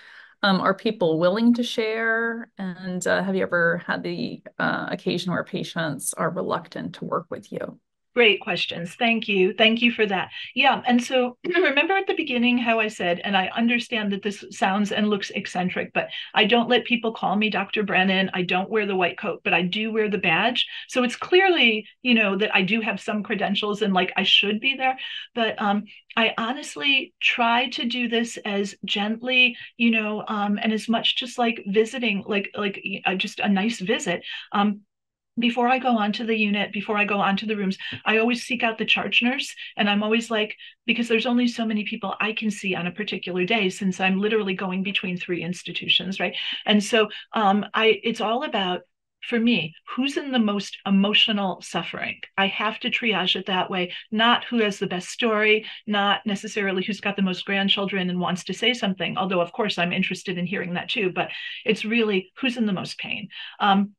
Um, are people willing to share? And uh, have you ever had the uh, occasion where patients are reluctant to work with you? Great questions. Thank you. Thank you for that. Yeah. And so remember at the beginning how I said, and I understand that this sounds and looks eccentric, but I don't let people call me Dr. Brennan. I don't wear the white coat, but I do wear the badge. So it's clearly, you know, that I do have some credentials and like I should be there. But um, I honestly try to do this as gently, you know, um, and as much just like visiting, like like uh, just a nice visit. Um, before I go onto the unit, before I go onto the rooms, I always seek out the charge nurse. And I'm always like, because there's only so many people I can see on a particular day since I'm literally going between three institutions, right? And so um, I it's all about for me, who's in the most emotional suffering? I have to triage it that way, not who has the best story, not necessarily who's got the most grandchildren and wants to say something, although, of course, I'm interested in hearing that too, but it's really who's in the most pain. Um,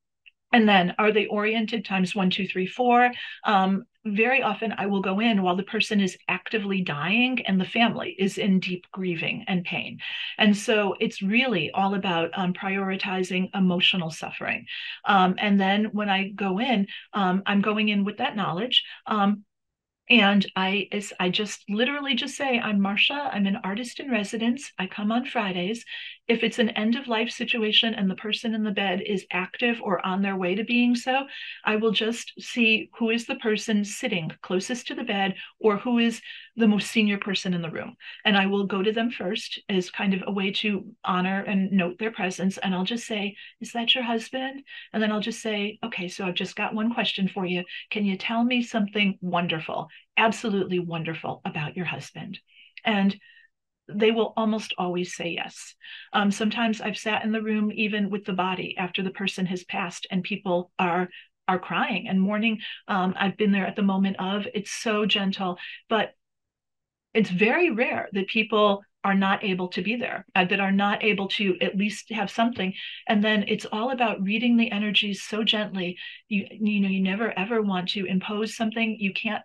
and then are they oriented times one, two, three, four? Um, very often I will go in while the person is actively dying and the family is in deep grieving and pain. And so it's really all about um, prioritizing emotional suffering. Um, and then when I go in, um, I'm going in with that knowledge. And I I just literally just say, I'm Marcia, I'm an artist in residence. I come on Fridays. If it's an end of life situation and the person in the bed is active or on their way to being so, I will just see who is the person sitting closest to the bed or who is the most senior person in the room. And I will go to them first as kind of a way to honor and note their presence. And I'll just say, Is that your husband? And then I'll just say, Okay, so I've just got one question for you. Can you tell me something wonderful, absolutely wonderful about your husband? And they will almost always say yes. Um, sometimes I've sat in the room even with the body after the person has passed, and people are are crying and mourning. Um, I've been there at the moment of. It's so gentle, but it's very rare that people are not able to be there, uh, that are not able to at least have something. And then it's all about reading the energies so gently. You you know you never ever want to impose something you can't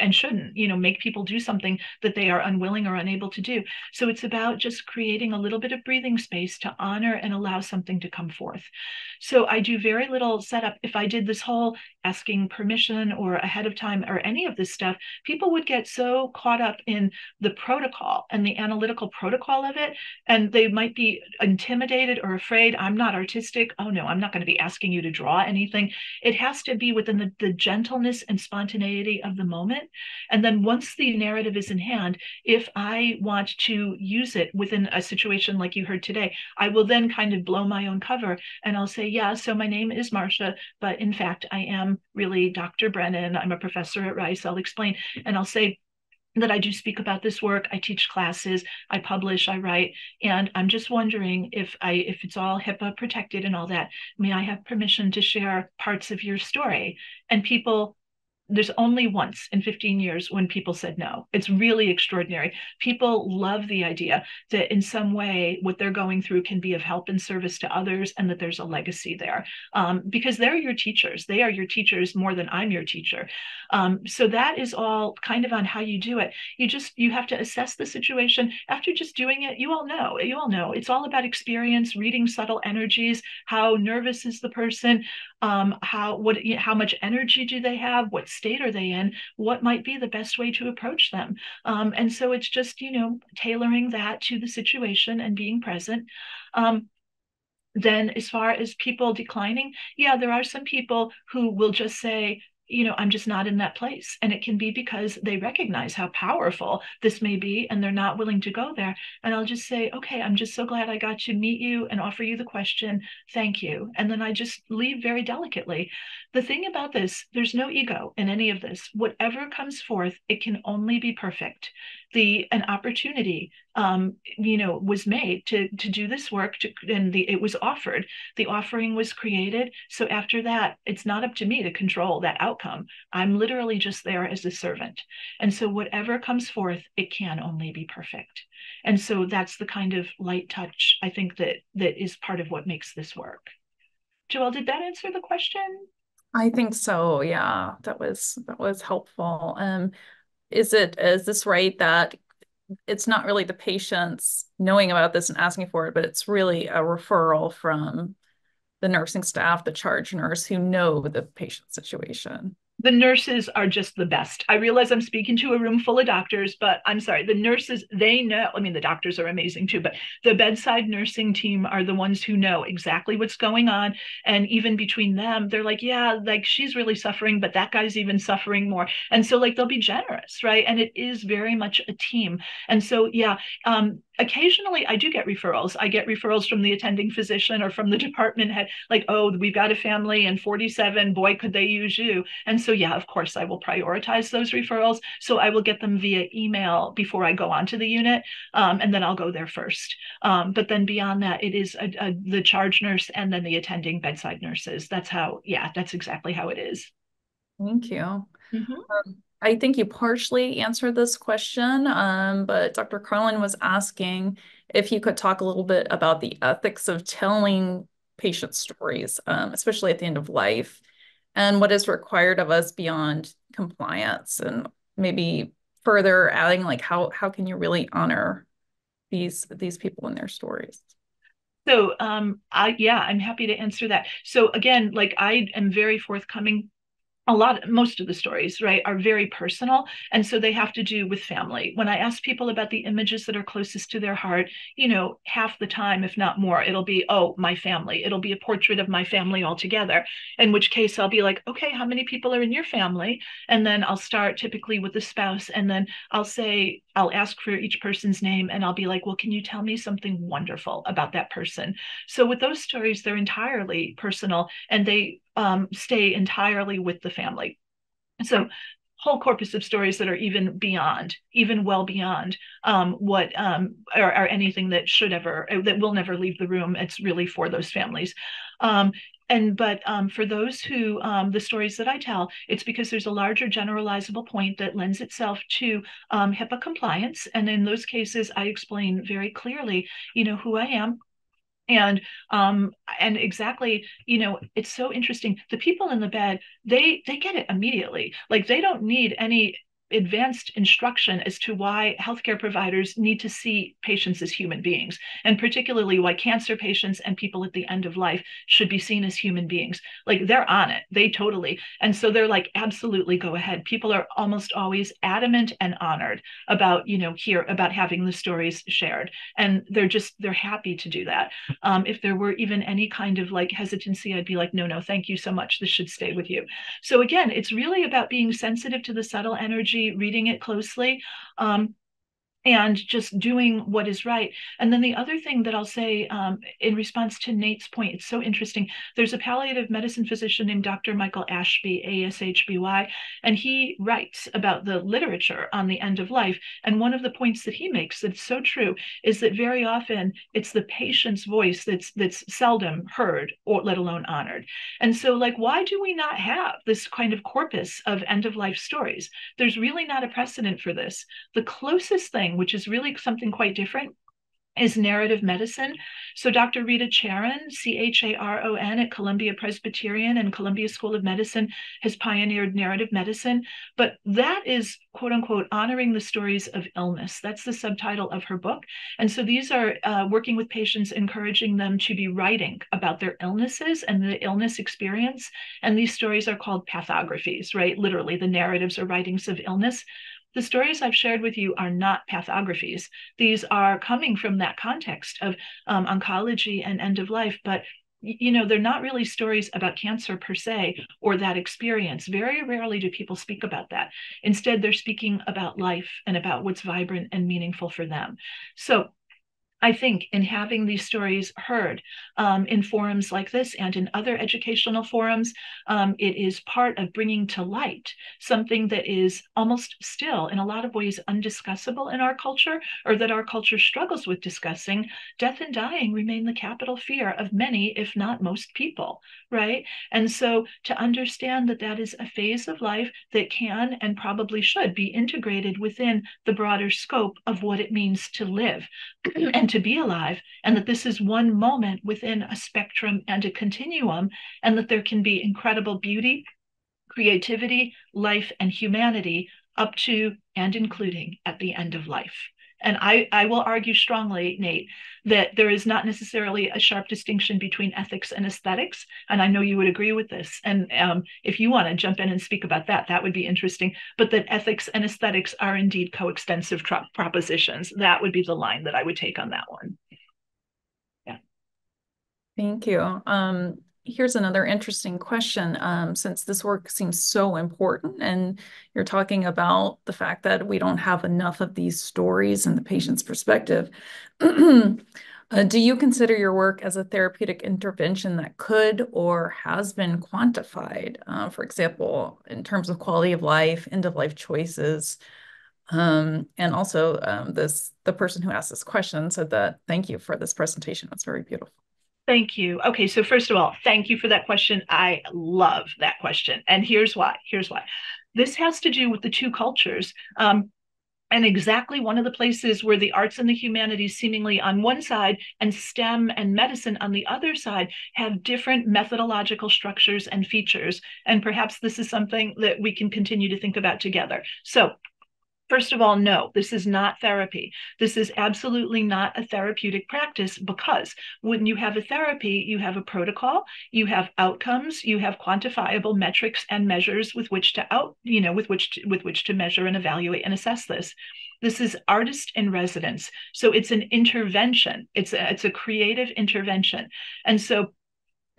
and shouldn't you know make people do something that they are unwilling or unable to do. So it's about just creating a little bit of breathing space to honor and allow something to come forth. So i do very little setup. If i did this whole asking permission or ahead of time or any of this stuff people would get so caught up in the protocol and the analytical protocol of it and they might be intimidated or afraid i'm not artistic. Oh no i'm not going to be asking you to draw anything. It has to be within the, the gentleness and spontaneity of the moment it. And then once the narrative is in hand, if I want to use it within a situation like you heard today, I will then kind of blow my own cover and I'll say, yeah, so my name is Marcia, but in fact, I am really Dr. Brennan. I'm a professor at Rice. I'll explain. And I'll say, that I do speak about this work. I teach classes, I publish, I write, and I'm just wondering if I if it's all HIPAA protected and all that, may I have permission to share parts of your story? And people there's only once in 15 years when people said no. It's really extraordinary. People love the idea that in some way what they're going through can be of help and service to others and that there's a legacy there um, because they're your teachers. They are your teachers more than I'm your teacher. Um, so that is all kind of on how you do it. You just, you have to assess the situation. After just doing it, you all know, you all know it's all about experience, reading subtle energies, how nervous is the person, um, how, what, how much energy do they have, what state are they in? What might be the best way to approach them? Um, and so it's just, you know, tailoring that to the situation and being present. Um, then as far as people declining yeah there are some people who will just say you know, I'm just not in that place. And it can be because they recognize how powerful this may be and they're not willing to go there. And I'll just say, okay, I'm just so glad I got to meet you and offer you the question. Thank you. And then I just leave very delicately. The thing about this, there's no ego in any of this. Whatever comes forth, it can only be perfect the an opportunity um, you know was made to to do this work to, and the it was offered. The offering was created. So after that it's not up to me to control that outcome. I'm literally just there as a servant. And so whatever comes forth it can only be perfect. And so that's the kind of light touch i think that that is part of what makes this work. Joelle did that answer the question? I think so. Yeah that was that was helpful. Um is it is this right that it's not really the patients knowing about this and asking for it, but it's really a referral from the nursing staff, the charge nurse who know the patient situation the nurses are just the best. I realize I'm speaking to a room full of doctors, but I'm sorry. The nurses, they know. I mean, the doctors are amazing too, but the bedside nursing team are the ones who know exactly what's going on. And even between them, they're like, yeah, like she's really suffering, but that guy's even suffering more. And so, like, they'll be generous, right? And it is very much a team. And so, yeah, um, occasionally I do get referrals. I get referrals from the attending physician or from the department head, like, oh, we've got a family and 47, boy, could they use you. And so, yeah, of course, I will prioritize those referrals. So I will get them via email before I go onto the unit, um, and then I'll go there first. Um, but then beyond that, it is a, a, the charge nurse and then the attending bedside nurses. That's how, yeah, that's exactly how it is. Thank you. Mm-hmm. Um, I think you partially answered this question, um, but Dr. Carlin was asking if you could talk a little bit about the ethics of telling patient stories, um, especially at the end of life, and what is required of us beyond compliance, and maybe further adding like how how can you really honor these these people and their stories. So um I yeah, I'm happy to answer that. So again, like I am very forthcoming a lot most of the stories right are very personal and so they have to do with family. When i ask people about the images that are closest to their heart you know half the time if not more it'll be oh my family. It'll be a portrait of my family altogether in which case i'll be like okay how many people are in your family? And then i'll start typically with the spouse and then i'll say i'll ask for each person's name and i'll be like well can you tell me something wonderful about that person? So with those stories they're entirely personal and they um, stay entirely with the family. So whole corpus of stories that are even beyond, even well beyond um, what um, are, are, anything that should ever that will never leave the room. It's really for those families. Um, and but um, for those who um, the stories that I tell, it's because there's a larger generalizable point that lends itself to um, HIPAA compliance. And in those cases, I explain very clearly, you know, who I am, and um and exactly you know it's so interesting. The people in the bed they they get it immediately. Like they don't need any advanced instruction as to why healthcare providers need to see patients as human beings, and particularly why cancer patients and people at the end of life should be seen as human beings. Like they're on it, they totally. And so they're like, absolutely go ahead. People are almost always adamant and honored about, you know, here about having the stories shared. And they're just, they're happy to do that. Um, if there were even any kind of like hesitancy, I'd be like, no, no, thank you so much. This should stay with you. So again, it's really about being sensitive to the subtle energy reading it closely. Um, and just doing what is right. And then the other thing that I'll say um, in response to Nate's point, it's so interesting. There's a palliative medicine physician named Dr. Michael Ashby, A-S-H-B-Y, and he writes about the literature on the end of life. And one of the points that he makes that's so true is that very often it's the patient's voice that's that's seldom heard or let alone honored. And so, like, why do we not have this kind of corpus of end of life stories? There's really not a precedent for this. The closest thing which is really something quite different, is narrative medicine. So Dr. Rita Charon, C-H-A-R-O-N at Columbia Presbyterian and Columbia School of Medicine has pioneered narrative medicine, but that is quote unquote honoring the stories of illness. That's the subtitle of her book. And so these are uh, working with patients, encouraging them to be writing about their illnesses and the illness experience. And these stories are called pathographies, right? Literally the narratives or writings of illness. The stories I've shared with you are not pathographies. These are coming from that context of um, oncology and end of life, but you know, they're not really stories about cancer per se or that experience. Very rarely do people speak about that. Instead, they're speaking about life and about what's vibrant and meaningful for them. So I think in having these stories heard um, in forums like this and in other educational forums, um, it is part of bringing to light something that is almost still, in a lot of ways, undiscussable in our culture, or that our culture struggles with discussing. Death and dying remain the capital fear of many, if not most people, right? And so to understand that that is a phase of life that can and probably should be integrated within the broader scope of what it means to live and to be alive, and that this is one moment within a spectrum and a continuum, and that there can be incredible beauty, creativity, life, and humanity up to and including at the end of life. And I, I will argue strongly, Nate, that there is not necessarily a sharp distinction between ethics and aesthetics. And I know you would agree with this. And um, if you want to jump in and speak about that, that would be interesting. But that ethics and aesthetics are indeed coextensive tro- propositions. That would be the line that I would take on that one. Yeah. Thank you. Um, here's another interesting question. Um, since this work seems so important, and you're talking about the fact that we don't have enough of these stories in the patient's perspective, uh, do you consider your work as a therapeutic intervention that could or has been quantified? Uh, for example, in terms of quality of life, end of life choices. Um, and also, um, this the person who asked this question said that thank you for this presentation. It's very beautiful. Thank you. Okay, so first of all, thank you for that question. I love that question. And here's why. Here's why. This has to do with the two cultures. Um, and exactly one of the places where the arts and the humanities, seemingly on one side, and STEM and medicine on the other side, have different methodological structures and features. And perhaps this is something that we can continue to think about together. So, First of all, no, this is not therapy. This is absolutely not a therapeutic practice because when you have a therapy, you have a protocol, you have outcomes, you have quantifiable metrics and measures with which to out, you know, with which to, with which to measure and evaluate and assess this. This is artist in residence. So it's an intervention. It's a, it's a creative intervention. And so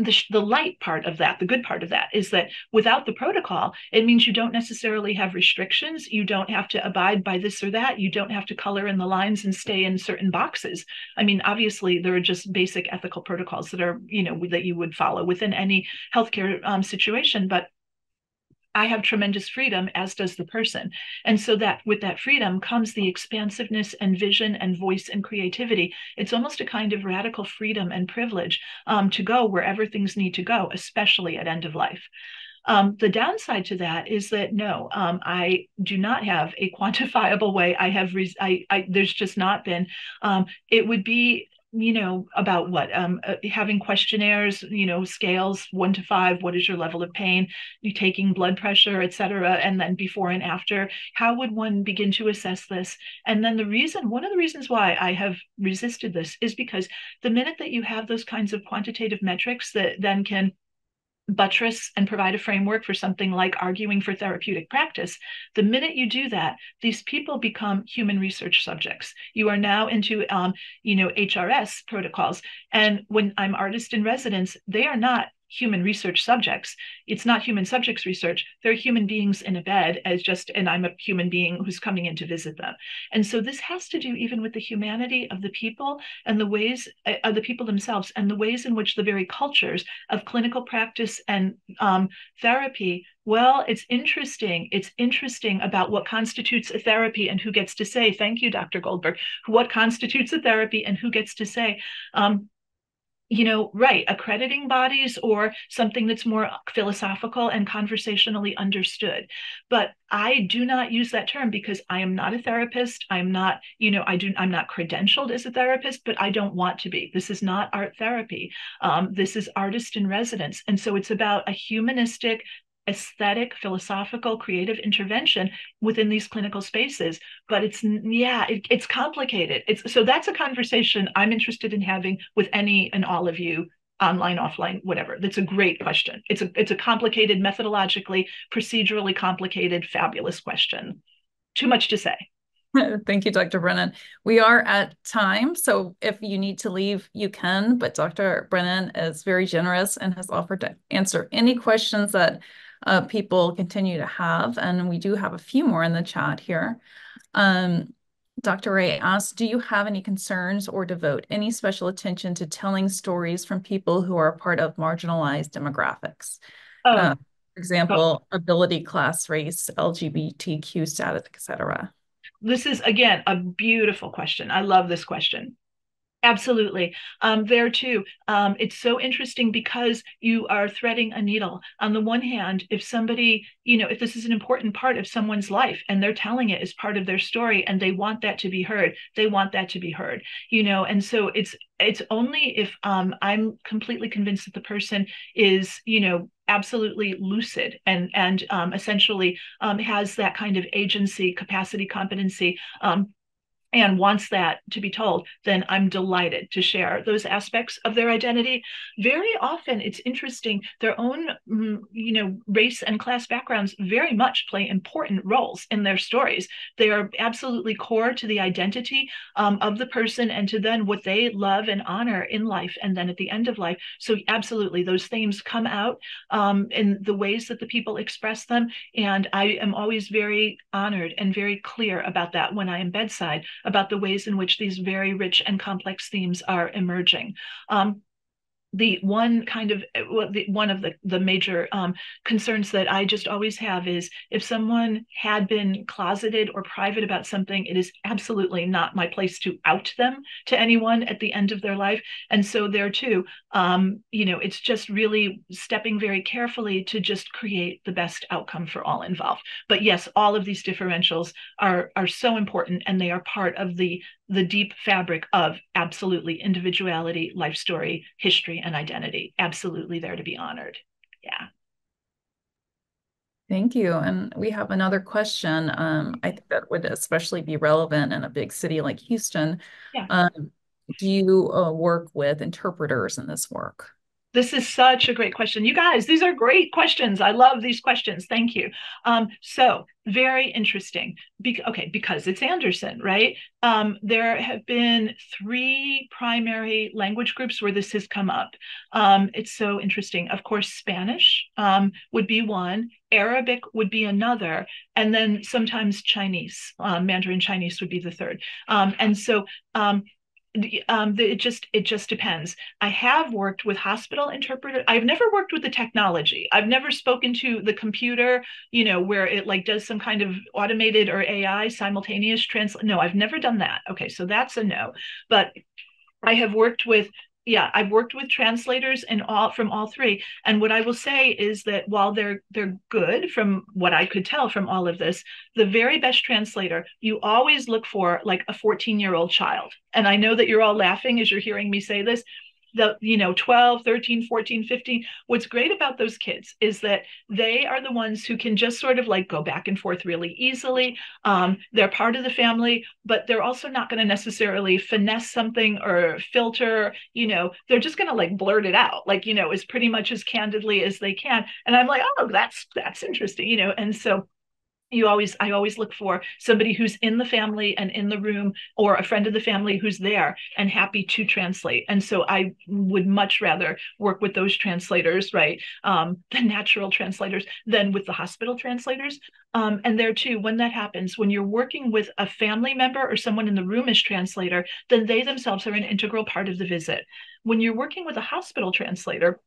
the, the light part of that, the good part of that, is that without the protocol, it means you don't necessarily have restrictions. You don't have to abide by this or that. You don't have to color in the lines and stay in certain boxes. I mean, obviously, there are just basic ethical protocols that are, you know, that you would follow within any healthcare um, situation. But I have tremendous freedom, as does the person. And so that with that freedom comes the expansiveness and vision and voice and creativity. It's almost a kind of radical freedom and privilege um, to go wherever things need to go, especially at end of life. Um, the downside to that is that no, um, I do not have a quantifiable way. I have, I, I, there's just not been. Um, it would be you know about what um, uh, having questionnaires you know scales one to five what is your level of pain you taking blood pressure etc and then before and after how would one begin to assess this? And then the reason one of the reasons why i have resisted this is because the minute that you have those kinds of quantitative metrics that then can buttress and provide a framework for something like arguing for therapeutic practice, the minute you do that, these people become human research subjects. You are now into, um, you know, HRS protocols. And when I'm artist in residence, they are not human research subjects. It's not human subjects research. They're human beings in a bed as just, and I'm a human being who's coming in to visit them. And so this has to do even with the humanity of the people and the ways uh, of the people themselves and the ways in which the very cultures of clinical practice and um, therapy well, it's interesting. It's interesting about what constitutes a therapy and who gets to say, thank you, Dr. Goldberg, what constitutes a therapy and who gets to say. Um, you know, right, accrediting bodies or something that's more philosophical and conversationally understood. But I do not use that term because I am not a therapist. I'm not, you know, I do, I'm not credentialed as a therapist, but I don't want to be. This is not art therapy. Um, this is artist in residence. And so it's about a humanistic aesthetic, philosophical, creative intervention within these clinical spaces. But it's yeah, it, it's complicated. It's so that's a conversation I'm interested in having with any and all of you online offline whatever that's a great question it's a it's a complicated methodologically procedurally complicated fabulous question too much to say Thank you, Dr. Brennan. We are at time, so if you need to leave, you can, but Dr. Brennan is very generous and has offered to answer any questions that uh, people continue to have, and we do have a few more in the chat here. Um, Dr. Ray asks, do you have any concerns or devote any special attention to telling stories from people who are part of marginalized demographics? Oh. Uh, for example, oh. ability, class, race, LGBTQ status, etc. This is, again, a beautiful question. I love this question. Absolutely. Um, there too, um, it's so interesting because you are threading a needle. On the one hand, if somebody, you know, if this is an important part of someone's life and they're telling it as part of their story and they want that to be heard, they want that to be heard, you know, and so it's it's only if um, I'm completely convinced that the person is, you know, absolutely lucid and and um, essentially um, has that kind of agency, capacity, competency um, and wants that to be told, then I'm delighted to share those aspects of their identity. Very often, it's interesting, their own, mm, you know, race and class backgrounds very much play important roles in their stories. They are absolutely core to the identity um, of the person and to then what they love and honor in life and then at the end of life. So, absolutely, those themes come out um, in the ways that the people express them. And I am always very honored and very clear about that when I am bedside about the ways in which these very rich and complex themes are emerging. Um, the one kind of well, the, one of the the major um, concerns that I just always have is if someone had been closeted or private about something, it is absolutely not my place to out them to anyone at the end of their life. And so there too, um, you know, it's just really stepping very carefully to just create the best outcome for all involved. But yes, all of these differentials are are so important, and they are part of the the deep fabric of absolutely individuality, life story, history, and identity. Absolutely there to be honored. Yeah. Thank you. And we have another question. Um, I think that would especially be relevant in a big city like Houston. Yeah. Um, do you uh, work with interpreters in this work? This is such a great question. You guys, these are great questions. I love these questions. Thank you. Um, so, very interesting. Be- okay, because it's Anderson, right? Um, there have been three primary language groups where this has come up. Um, it's so interesting. Of course, Spanish um, would be one, Arabic would be another, and then sometimes Chinese, um, Mandarin Chinese would be the third. Um, and so, um, it just it just depends. I have worked with hospital interpreter. I've never worked with the technology. I've never spoken to the computer, you know, where it like does some kind of automated or AI simultaneous translate. No, I've never done that. Okay, so that's a no. But I have worked with yeah i've worked with translators and all from all three. And what i will say is that while they're they're good from what i could tell from all of this the very best translator you always look for like a 14 year old child. And i know that you're all laughing as you're hearing me say this the you know 12 13 14 15 what's great about those kids is that they are the ones who can just sort of like go back and forth really easily. Um, they're part of the family but they're also not going to necessarily finesse something or filter you know they're just going to like blurt it out like you know as pretty much as candidly as they can. And i'm like oh that's that's interesting you know? And so you always i always look for somebody who's in the family and in the room or a friend of the family who's there and happy to translate. And so i would much rather work with those translators right um, the natural translators than with the hospital translators. Um, and there too when that happens when you're working with a family member or someone in the room as translator then they themselves are an integral part of the visit. When you're working with a hospital translator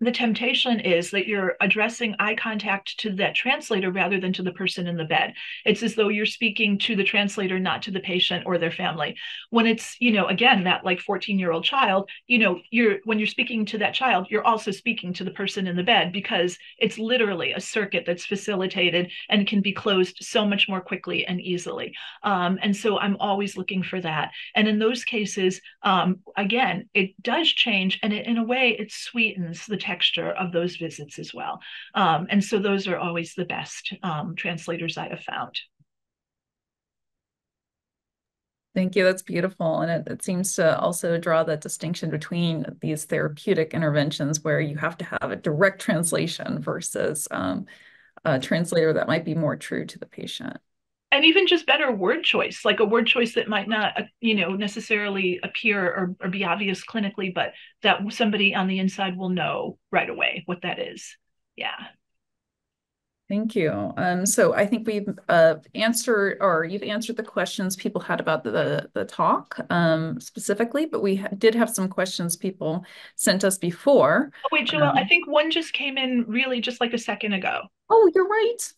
the temptation is that you're addressing eye contact to that translator rather than to the person in the bed. It's as though you're speaking to the translator, not to the patient or their family. When it's, you know, again, that like 14 year old child, you know, you're when you're speaking to that child, you're also speaking to the person in the bed because it's literally a circuit that's facilitated and can be closed so much more quickly and easily. Um, and so I'm always looking for that. And in those cases, um, again, it does change and it, in a way, it sweetens the texture of those visits as well. Um, and so those are always the best um, translators I have found. Thank you. That's beautiful. And it, it, seems to also draw that distinction between these therapeutic interventions where you have to have a direct translation versus um, a translator that might be more true to the patient and even just better word choice like a word choice that might not uh, you know necessarily appear or, or be obvious clinically but that somebody on the inside will know right away what that is yeah Thank you. Um, so I think we've uh, answered, or you've answered the questions people had about the the talk um, specifically, but we ha did have some questions people sent us before. Oh, wait, Joelle, um, I think one just came in really just like a second ago. Oh, you're right.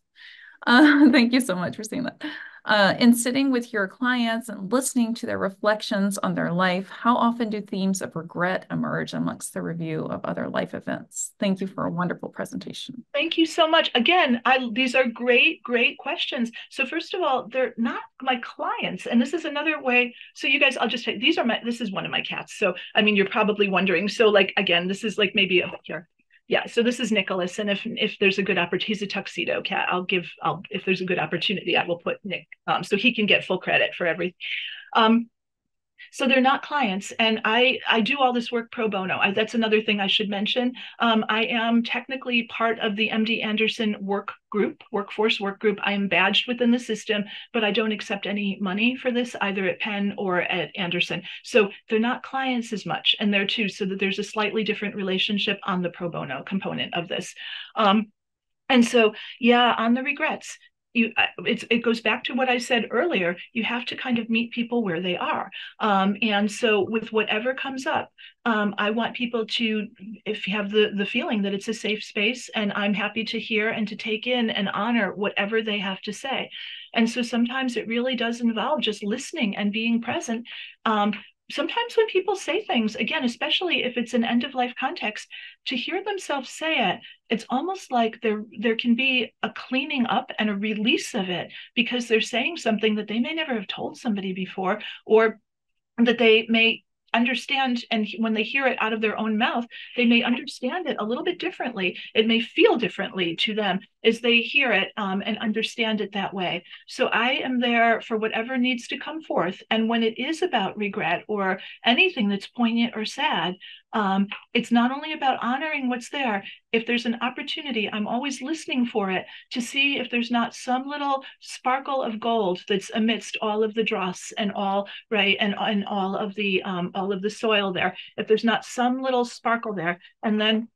Uh, thank you so much for saying that. Uh, in sitting with your clients and listening to their reflections on their life, how often do themes of regret emerge amongst the review of other life events? Thank you for a wonderful presentation. Thank you so much. Again, I, these are great, great questions. So first of all, they're not my clients, and this is another way. So you guys, I'll just say these are my. This is one of my cats. So I mean, you're probably wondering. So like again, this is like maybe a, here yeah so this is nicholas and if if there's a good opportunity he's a tuxedo cat. I'll give i'll if there's a good opportunity i will put nick um, so he can get full credit for everything um, so they're not clients and i i do all this work pro bono. I, that's another thing i should mention. Um, i am technically part of the md anderson work group workforce work group. I am badged within the system but i don't accept any money for this either at penn or at anderson. So they're not clients as much and there too so that there's a slightly different relationship on the pro bono component of this. Um, and so, yeah, on the regrets, you it's it goes back to what i said earlier you have to kind of meet people where they are. Um, and so with whatever comes up um, i want people to if you have the the feeling that it's a safe space and i'm happy to hear and to take in and honor whatever they have to say. And so sometimes it really does involve just listening and being present um, sometimes when people say things again especially if it's an end of life context to hear themselves say it it's almost like there there can be a cleaning up and a release of it because they're saying something that they may never have told somebody before or that they may understand and when they hear it out of their own mouth they may understand it a little bit differently. It may feel differently to them as they hear it um, and understand it that way. So i am there for whatever needs to come forth and when it is about regret or anything that's poignant or sad um, it's not only about honoring what's there. If there's an opportunity i'm always listening for it to see if there's not some little sparkle of gold that's amidst all of the dross and all right and, and all of the um, all of the soil there. If there's not some little sparkle there and then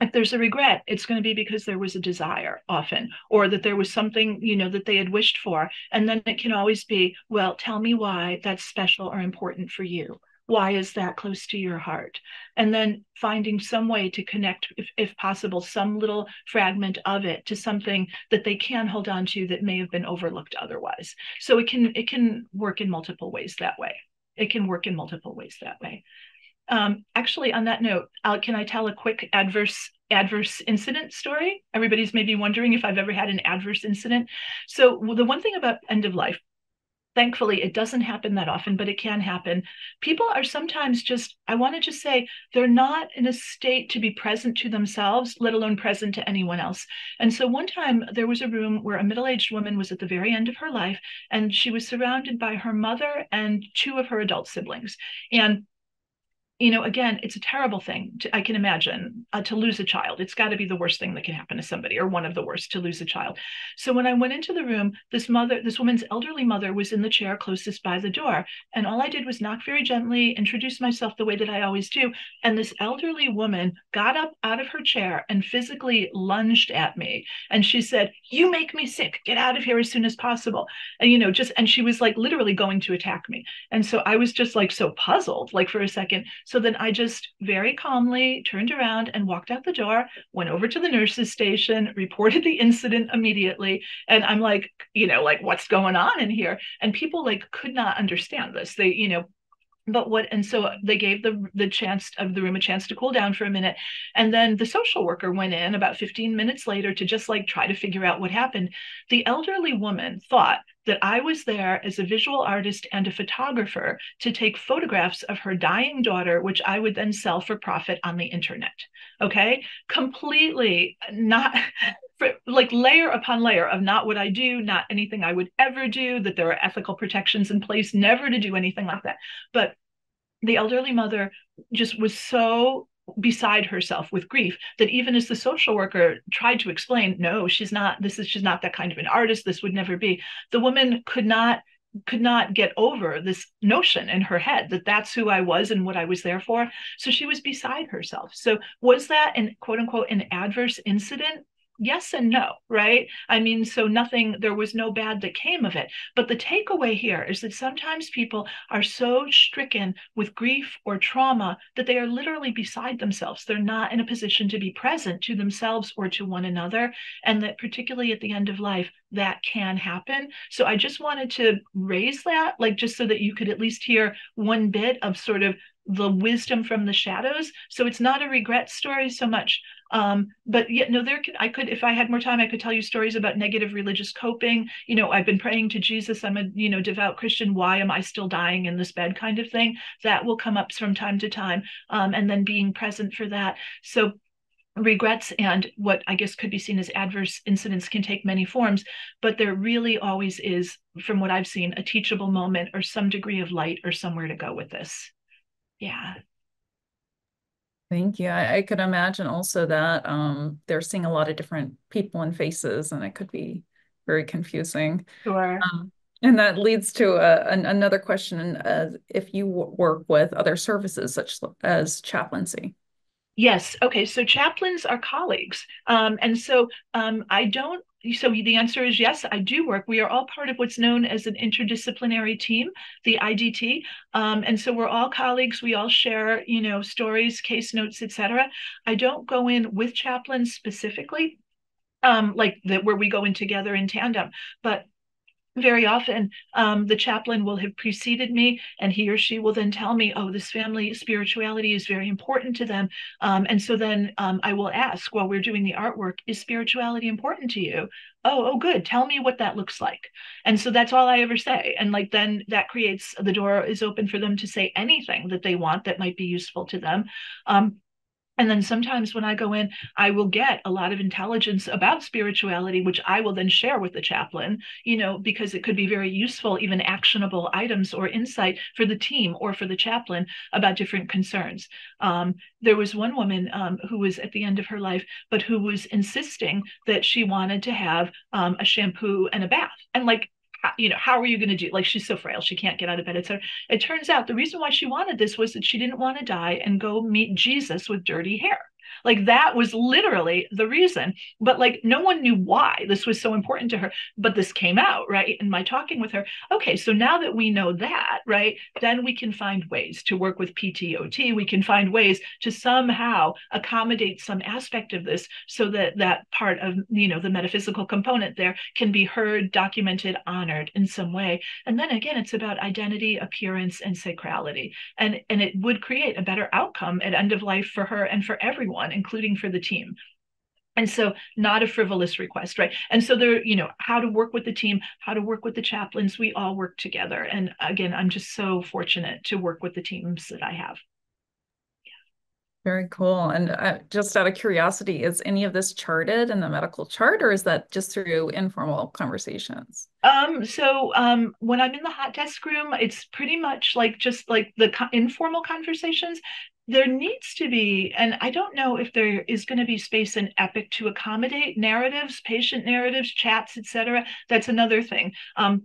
if there's a regret it's going to be because there was a desire often or that there was something you know that they had wished for. And then it can always be well tell me why that's special or important for you why is that close to your heart? And then finding some way to connect if, if possible some little fragment of it to something that they can hold on to that may have been overlooked otherwise. So it can it can work in multiple ways that way. It can work in multiple ways that way. Um, actually on that note uh, can i tell a quick adverse adverse incident story? Everybody's maybe wondering if i've ever had an adverse incident. So the one thing about end of life thankfully it doesn't happen that often but it can happen. People are sometimes just i want to just say they're not in a state to be present to themselves let alone present to anyone else. And so one time there was a room where a middle-aged woman was at the very end of her life and she was surrounded by her mother and two of her adult siblings. And you know, again, it's a terrible thing. To, I can imagine uh, to lose a child. It's got to be the worst thing that can happen to somebody, or one of the worst to lose a child. So when I went into the room, this mother, this woman's elderly mother, was in the chair closest by the door, and all I did was knock very gently, introduce myself the way that I always do, and this elderly woman got up out of her chair and physically lunged at me, and she said, "You make me sick. Get out of here as soon as possible." And you know, just and she was like literally going to attack me, and so I was just like so puzzled, like for a second so then I just very calmly turned around and walked out the door, went over to the nurse's station, reported the incident immediately. And I'm like, you know, like, what's going on in here? And people like could not understand this. They, you know, but what and so they gave the the chance of the room a chance to cool down for a minute and then the social worker went in about 15 minutes later to just like try to figure out what happened the elderly woman thought that I was there as a visual artist and a photographer to take photographs of her dying daughter, which I would then sell for profit on the internet. Okay. Completely not like layer upon layer of not what I do, not anything I would ever do, that there are ethical protections in place, never to do anything like that. But the elderly mother just was so beside herself with grief that even as the social worker tried to explain no she's not this is she's not that kind of an artist this would never be the woman could not could not get over this notion in her head that that's who I was and what I was there for. So she was beside herself. So was that an quote unquote an adverse incident? Yes and no, right? I mean, so nothing, there was no bad that came of it. But the takeaway here is that sometimes people are so stricken with grief or trauma that they are literally beside themselves. They're not in a position to be present to themselves or to one another. And that, particularly at the end of life, that can happen. So I just wanted to raise that, like, just so that you could at least hear one bit of sort of the wisdom from the shadows. So it's not a regret story so much. Um, but yet, no, there could I could, if I had more time, I could tell you stories about negative religious coping. You know, I've been praying to Jesus. I'm a you know devout Christian. Why am I still dying in this bed? Kind of thing that will come up from time to time, um, and then being present for that. So regrets and what I guess could be seen as adverse incidents can take many forms, but there really always is, from what I've seen, a teachable moment or some degree of light or somewhere to go with this yeah Thank you. I, I, could imagine also that um, they're seeing a lot of different people and faces, and it could be very confusing. Sure. Um, and that leads to a, an, another question: uh, If you work with other services such as chaplaincy. Yes. Okay. So chaplains are colleagues, um, and so um, I don't so the answer is yes i do work. We are all part of what's known as an interdisciplinary team the idt um, and so we're all colleagues. We all share you know stories case notes etc i don't go in with chaplains specifically um, like that where we go in together in tandem. But very often um, the chaplain will have preceded me and he or she will then tell me oh this family spirituality is very important to them. Um, and so then um, i will ask while we're doing the artwork is spirituality important to you? Oh oh good. Tell me what that looks like. And so that's all i ever say. And like then that creates the door is open for them to say anything that they want that might be useful to them. Um, and then sometimes when I go in, I will get a lot of intelligence about spirituality, which I will then share with the chaplain, you know, because it could be very useful, even actionable items or insight for the team or for the chaplain about different concerns. Um, there was one woman um, who was at the end of her life, but who was insisting that she wanted to have um, a shampoo and a bath. And like you know, how are you going to do? Like she's so frail, she can't get out of bed, etc. It turns out the reason why she wanted this was that she didn't want to die and go meet Jesus with dirty hair. Like that was literally the reason. But like no one knew why this was so important to her. But this came out, right? In my talking with her. Okay, so now that we know that, right, then we can find ways to work with PTOT. We can find ways to somehow accommodate some aspect of this so that that part of, you know, the metaphysical component there can be heard, documented, honored in some way. And then again, it's about identity, appearance, and sacrality. And, and it would create a better outcome at end of life for her and for everyone including for the team. And so not a frivolous request right? And so there you know how to work with the team how to work with the chaplains we all work together. And again i'm just so fortunate to work with the teams that i have. Very cool. And uh, just out of curiosity, is any of this charted in the medical chart or is that just through informal conversations? Um, so um, when I'm in the hot desk room, it's pretty much like just like the co- informal conversations there needs to be, and I don't know if there is going to be space in Epic to accommodate narratives, patient narratives, chats, etc. That's another thing. Um,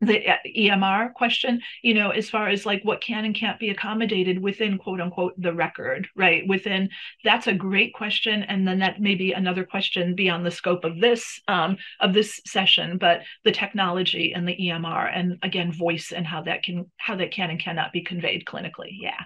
the uh, EMR question, you know, as far as like what can and can't be accommodated within quote unquote the record, right? Within that's a great question, and then that may be another question beyond the scope of this um, of this session, but the technology and the EMR, and again, voice and how that can how that can and cannot be conveyed clinically. Yeah.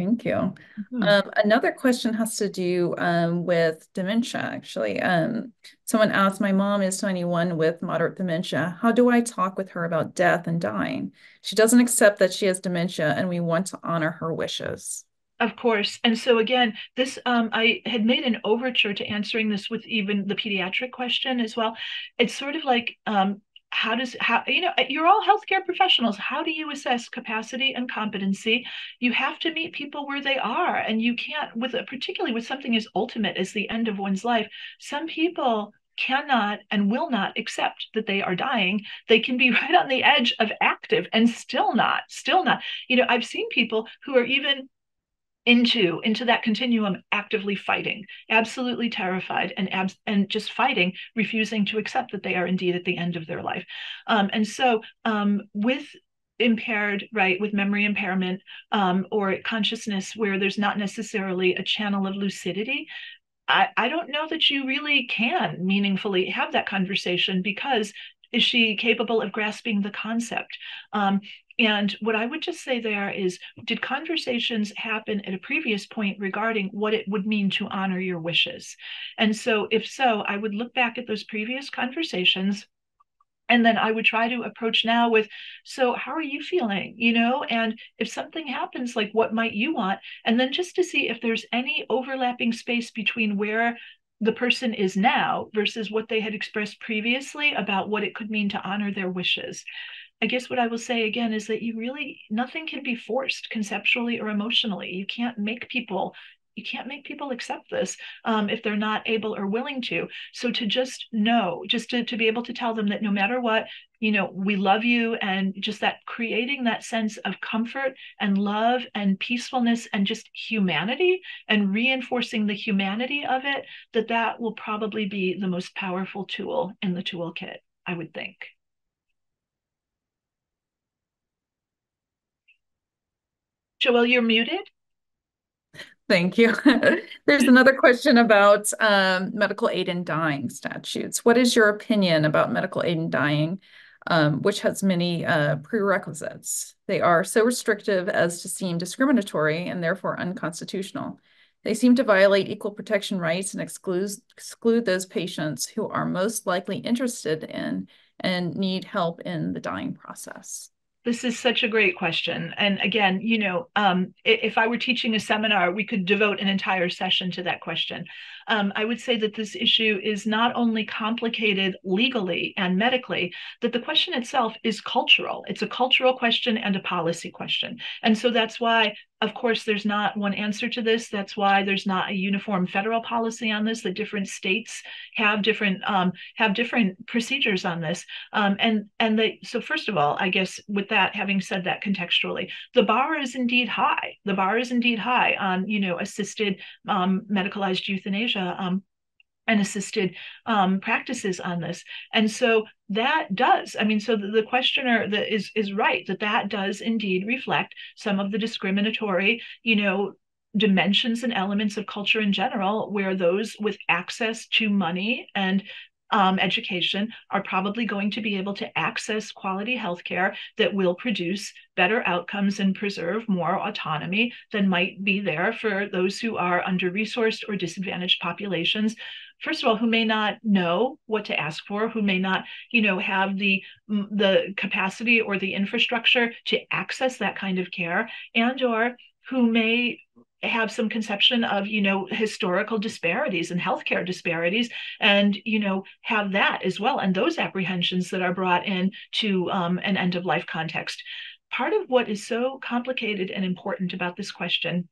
Thank you. Mm-hmm. Um, another question has to do um, with dementia, actually. Um, someone asked, my mom is 91 with moderate dementia. How do I talk with her about death and dying? She doesn't accept that she has dementia and we want to honor her wishes. Of course. And so again, this um, I had made an overture to answering this with even the pediatric question as well. It's sort of like um, how does how you know you're all healthcare professionals. How do you assess capacity and competency? You have to meet people where they are and you can't with particularly with something as ultimate as the end of one's life some people cannot and will not accept that they are dying. They can be right on the edge of active and still not still not. You know i've seen people who are even into into that continuum actively fighting absolutely terrified and abs- and just fighting refusing to accept that they are indeed at the end of their life. Um, and so um, with impaired right with memory impairment um, or consciousness where there's not necessarily a channel of lucidity I, I don't know that you really can meaningfully have that conversation because is she capable of grasping the concept? Um, and what I would just say there is did conversations happen at a previous point regarding what it would mean to honor your wishes? And so, if so, I would look back at those previous conversations and then i would try to approach now with so how are you feeling? You know and if something happens like what might you want? And then just to see if there's any overlapping space between where the person is now versus what they had expressed previously about what it could mean to honor their wishes I guess what I will say again is that you really nothing can be forced conceptually or emotionally. You can't make people you can't make people accept this um, if they're not able or willing to. So to just know, just to, to be able to tell them that no matter what, you know, we love you and just that creating that sense of comfort and love and peacefulness and just humanity and reinforcing the humanity of it, that that will probably be the most powerful tool in the toolkit, I would think. Joelle, you're muted. Thank you. There's another question about um, medical aid in dying statutes. What is your opinion about medical aid in dying, um, which has many uh, prerequisites? They are so restrictive as to seem discriminatory and therefore unconstitutional. They seem to violate equal protection rights and exclude, exclude those patients who are most likely interested in and need help in the dying process? This is such a great question. And again, you know, um, if I were teaching a seminar, we could devote an entire session to that question. Um, I would say that this issue is not only complicated legally and medically, that the question itself is cultural. It's a cultural question and a policy question. And so that's why of course, there's not one answer to this. That's why there's not a uniform federal policy on this. That different states have different um, have different procedures on this. Um, and and the so first of all, I guess with that having said that contextually, the bar is indeed high. The bar is indeed high on you know assisted um, medicalized euthanasia. Um, and assisted um, practices on this. And so that does, I mean, so the, the questioner that is is right that that does indeed reflect some of the discriminatory, you know, dimensions and elements of culture in general, where those with access to money and um, education are probably going to be able to access quality healthcare that will produce better outcomes and preserve more autonomy than might be there for those who are under resourced or disadvantaged populations. First of all who may not know what to ask for who may not you know have the the capacity or the infrastructure to access that kind of care and or who may have some conception of you know historical disparities and healthcare disparities and you know have that as well and those apprehensions that are brought in to um, an end of life context. Part of what is so complicated and important about this question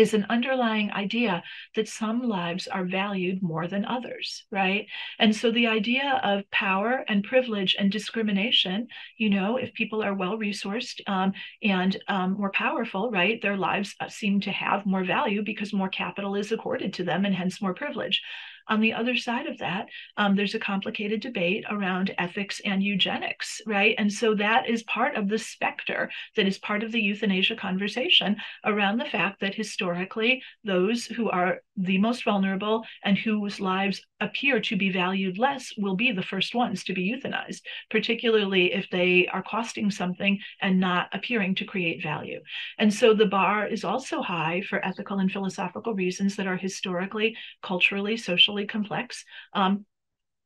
is an underlying idea that some lives are valued more than others, right? And so the idea of power and privilege and discrimination, you know, if people are well resourced um, and um, more powerful, right, their lives uh, seem to have more value because more capital is accorded to them and hence more privilege. On the other side of that, um, there's a complicated debate around ethics and eugenics, right? And so that is part of the specter that is part of the euthanasia conversation around the fact that historically, those who are the most vulnerable and whose lives appear to be valued less will be the first ones to be euthanized, particularly if they are costing something and not appearing to create value. And so the bar is also high for ethical and philosophical reasons that are historically, culturally, socially complex. Um,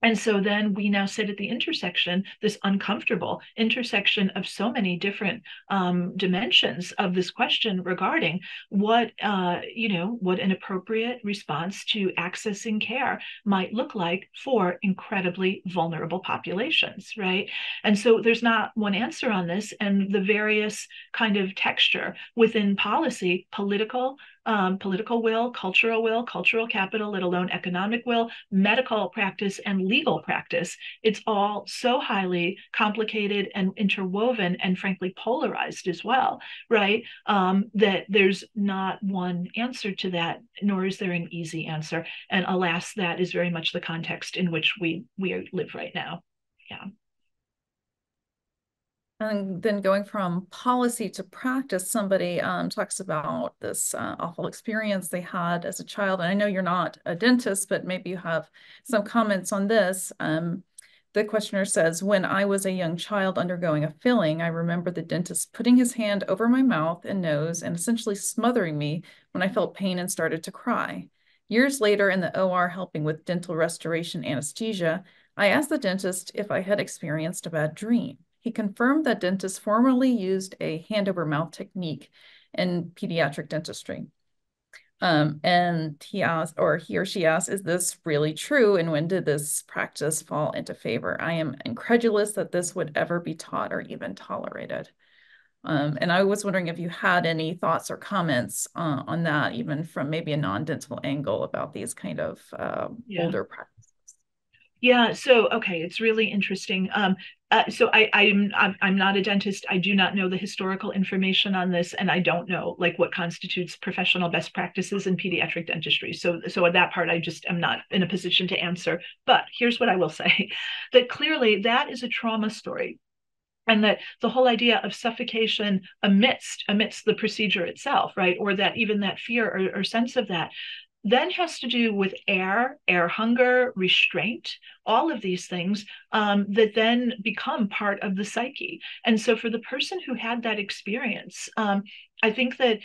and so then we now sit at the intersection, this uncomfortable intersection of so many different um, dimensions of this question regarding what, uh, you know, what an appropriate response to accessing care might look like for incredibly vulnerable populations, right? And so there's not one answer on this, and the various kind of texture within policy, political, um, political will, cultural will, cultural capital, let alone economic will, medical practice, and legal practice. It's all so highly complicated and interwoven and frankly polarized as well, right? Um, that there's not one answer to that, nor is there an easy answer. And alas, that is very much the context in which we we live right now. Yeah. And then going from policy to practice, somebody um, talks about this uh, awful experience they had as a child. And I know you're not a dentist, but maybe you have some comments on this. Um, the questioner says, when I was a young child undergoing a filling, I remember the dentist putting his hand over my mouth and nose and essentially smothering me when I felt pain and started to cry. Years later in the OR helping with dental restoration anesthesia, I asked the dentist if I had experienced a bad dream. He confirmed that dentists formerly used a hand over mouth technique in pediatric dentistry. Um, and he asked, or he or she asked, is this really true? And when did this practice fall into favor? I am incredulous that this would ever be taught or even tolerated. Um, and I was wondering if you had any thoughts or comments uh, on that, even from maybe a non-dental angle about these kind of uh, yeah. older practices. Yeah, so okay, it's really interesting. Um, uh, so I, I'm, I'm I'm not a dentist. I do not know the historical information on this, and I don't know like what constitutes professional best practices in pediatric dentistry. So so at that part, I just am not in a position to answer. But here's what I will say: that clearly that is a trauma story and that the whole idea of suffocation amidst amidst the procedure itself right or that even that fear or, or sense of that then has to do with air, air hunger, restraint, all of these things um, that then become part of the psyche. And so, for the person who had that experience, um, I think that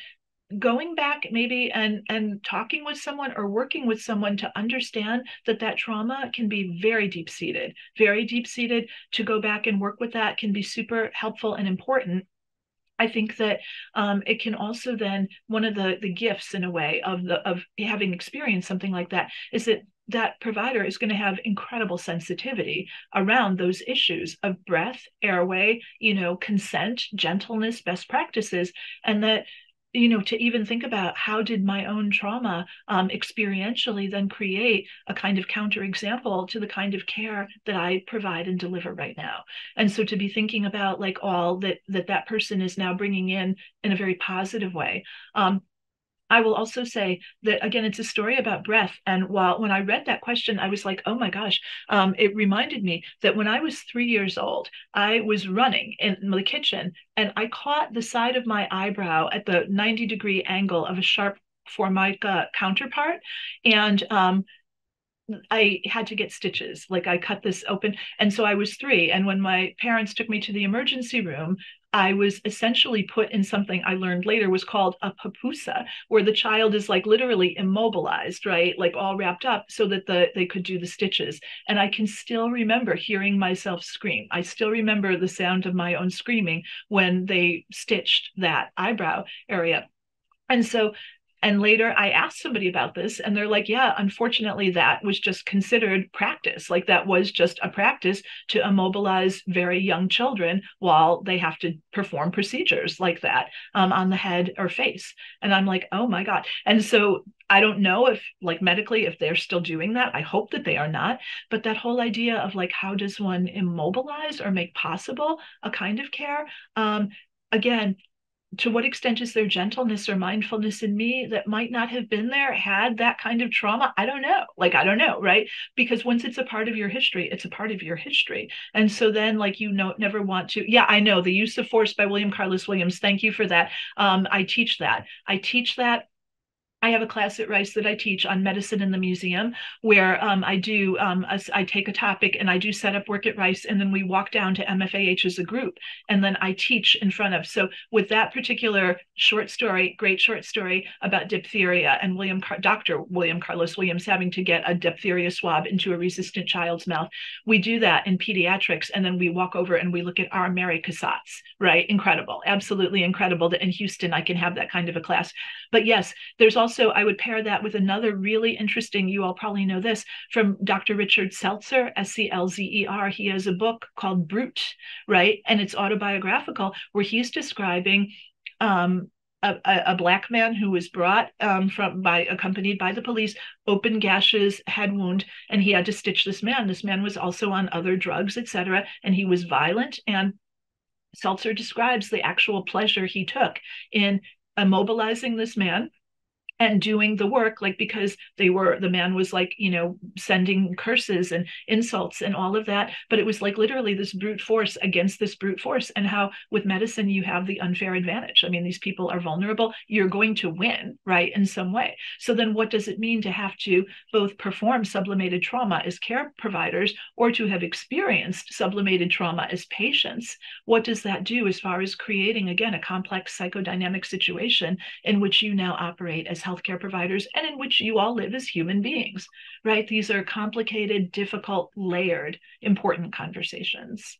going back maybe and and talking with someone or working with someone to understand that that trauma can be very deep seated very deep seated to go back and work with that can be super helpful and important I think that um, it can also then one of the the gifts in a way of the of having experienced something like that is that that provider is going to have incredible sensitivity around those issues of breath, airway, you know, consent, gentleness, best practices, and that you know to even think about how did my own trauma um, experientially then create a kind of counterexample to the kind of care that i provide and deliver right now. And so to be thinking about like all that that that person is now bringing in in a very positive way um, I will also say that again, it's a story about breath. And while when I read that question, I was like, oh my gosh, um, it reminded me that when I was three years old, I was running in the kitchen and I caught the side of my eyebrow at the 90 degree angle of a sharp formica counterpart. And um, I had to get stitches. Like I cut this open. And so I was three. And when my parents took me to the emergency room, I was essentially put in something I learned later was called a papoose, where the child is like literally immobilized, right? Like all wrapped up so that the they could do the stitches. And I can still remember hearing myself scream. I still remember the sound of my own screaming when they stitched that eyebrow area. And so and later I asked somebody about this, and they're like, yeah, unfortunately, that was just considered practice. Like that was just a practice to immobilize very young children while they have to perform procedures like that um, on the head or face. And I'm like, oh my God. And so I don't know if, like, medically, if they're still doing that. I hope that they are not. But that whole idea of, like, how does one immobilize or make possible a kind of care? Um, again, to what extent is there gentleness or mindfulness in me that might not have been there had that kind of trauma? I don't know. Like i don't know right? Because once it's a part of your history it's a part of your history. And so then like you know never want to yeah i know the use of force by william carlos williams thank you for that. Um, i teach that. I teach that I have a class at Rice that I teach on medicine in the museum, where um, I do um, a, I take a topic and I do set up work at Rice, and then we walk down to MFAH as a group, and then I teach in front of. So with that particular short story, great short story about diphtheria and William Car- Dr. William Carlos Williams having to get a diphtheria swab into a resistant child's mouth, we do that in pediatrics, and then we walk over and we look at our Mary Cassatt's, right? Incredible, absolutely incredible that in Houston I can have that kind of a class. But yes, there's also also, I would pair that with another really interesting, you all probably know this, from Dr. Richard Selzer, S C L Z E R. He has a book called Brute, right? And it's autobiographical, where he's describing um, a, a, black man who was brought um, from by accompanied by the police, open gashes, head wound, and he had to stitch this man. This man was also on other drugs, etc., and he was violent. And Selzer describes the actual pleasure he took in immobilizing this man and doing the work like because they were the man was like you know sending curses and insults and all of that. But it was like literally this brute force against this brute force. And how with medicine you have the unfair advantage. I mean these people are vulnerable. You're going to win right in some way. So then what does it mean to have to both perform sublimated trauma as care providers or to have experienced sublimated trauma as patients? What does that do as far as creating again a complex psychodynamic situation in which you now operate as healthcare providers and in which you all live as human beings, right? These are complicated, difficult, layered, important conversations.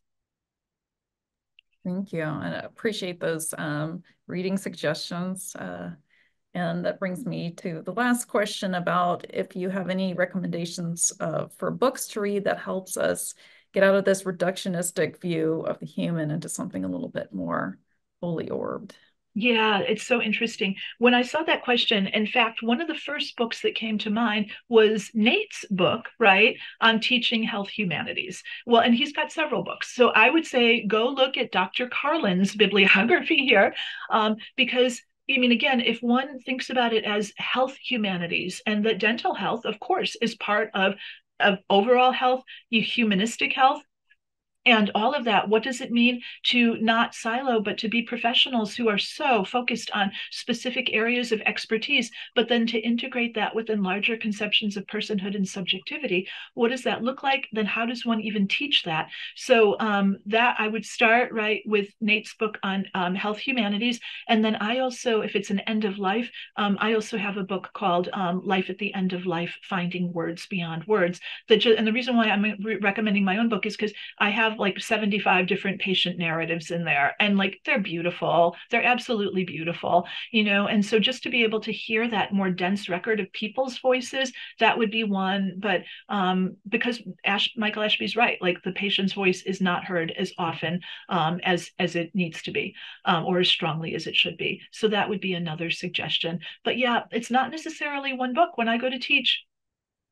Thank you. And I appreciate those um, reading suggestions. Uh, and that brings me to the last question about if you have any recommendations uh, for books to read that helps us get out of this reductionistic view of the human into something a little bit more fully orbed. Yeah, it's so interesting. When I saw that question, in fact, one of the first books that came to mind was Nate's book, right, on teaching health humanities. Well, and he's got several books. So I would say go look at Dr. Carlin's bibliography here, um, because I mean, again, if one thinks about it as health humanities and that dental health, of course, is part of, of overall health, humanistic health, and all of that what does it mean to not silo but to be professionals who are so focused on specific areas of expertise but then to integrate that within larger conceptions of personhood and subjectivity? What does that look like? Then how does one even teach that? So um, that i would start right with nate's book on um, health humanities. And then i also if it's an end of life um, i also have a book called um, life at the end of life finding words beyond words. That and the reason why i'm re- recommending my own book is because i have have like 75 different patient narratives in there and like they're beautiful they're absolutely beautiful you know and so just to be able to hear that more dense record of people's voices that would be one but um because Ash, michael ashby's right like the patient's voice is not heard as often um as as it needs to be um, or as strongly as it should be so that would be another suggestion but yeah it's not necessarily one book when i go to teach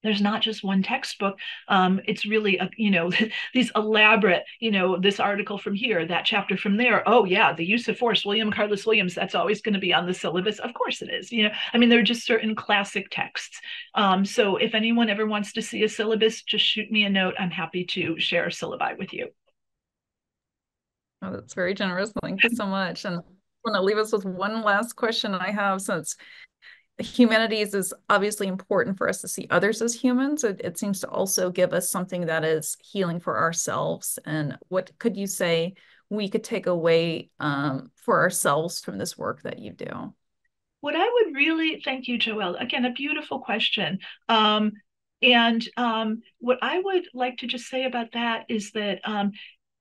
there's not just one textbook um, it's really a, you know these elaborate you know this article from here that chapter from there. Oh yeah the use of force william carlos williams that's always going to be on the syllabus. Of course it is you know i mean there are just certain classic texts. Um, so if anyone ever wants to see a syllabus just shoot me a note. I'm happy to share a syllabi with you. Oh that's very generous. Thank you so much. And I want to leave us with one last question I have since humanities is obviously important for us to see others as humans. It, it, seems to also give us something that is healing for ourselves. And what could you say we could take away um, for ourselves from this work that you do? What I would really thank you, Joelle. Again, a beautiful question. Um, and um, what I would like to just say about that is that um,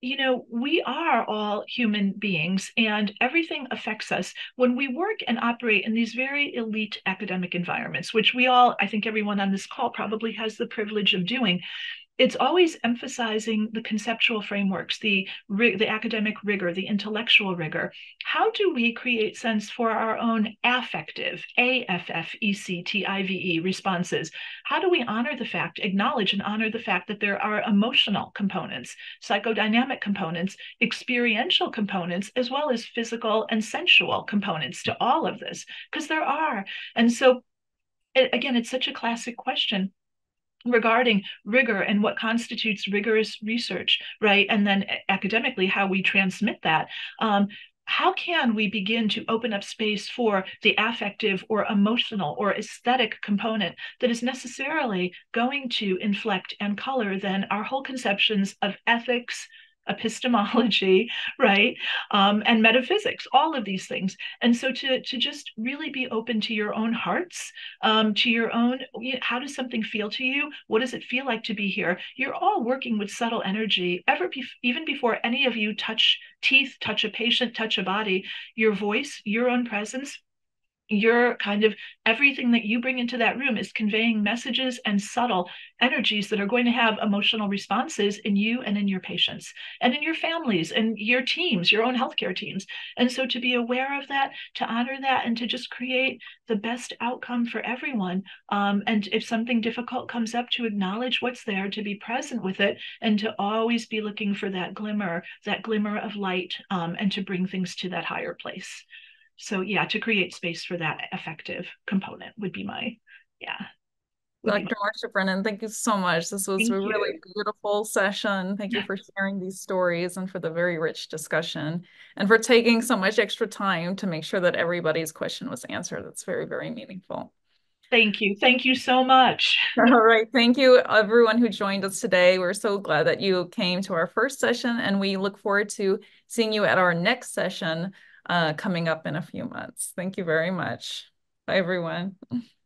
you know, we are all human beings and everything affects us. When we work and operate in these very elite academic environments, which we all, I think everyone on this call probably has the privilege of doing, it's always emphasizing the conceptual frameworks, the the academic rigor, the intellectual rigor. How do we create sense for our own affective, A F F E C T I V E responses? How do we honor the fact, acknowledge and honor the fact that there are emotional components, psychodynamic components, experiential components, as well as physical and sensual components to all of this? Because there are. And so again, it's such a classic question regarding rigor and what constitutes rigorous research, right? And then academically, how we transmit that. Um, how can we begin to open up space for the affective or emotional or aesthetic component that is necessarily going to inflect and color then our whole conceptions of ethics, epistemology, right, um, and metaphysics, all of these things. And so to to just really be open to your own hearts, um, to your own, you know, how does something feel to you? What does it feel like to be here? You're all working with subtle energy. Ever be, even before any of you touch teeth, touch a patient, touch a body, your voice, your own presence your kind of everything that you bring into that room is conveying messages and subtle energies that are going to have emotional responses in you and in your patients and in your families and your teams, your own healthcare teams. And so to be aware of that, to honor that, and to just create the best outcome for everyone. Um, and if something difficult comes up, to acknowledge what's there, to be present with it, and to always be looking for that glimmer, that glimmer of light, um, and to bring things to that higher place so yeah to create space for that effective component would be my yeah Dr. Marcia Brennan, thank you so much. This was thank a really you. beautiful session. Thank you for sharing these stories and for the very rich discussion and for taking so much extra time to make sure that everybody's question was answered. That's very, very meaningful. Thank you. Thank you so much. All right. Thank you, everyone who joined us today. We're so glad that you came to our first session, and we look forward to seeing you at our next session uh, coming up in a few months. Thank you very much. Bye, everyone.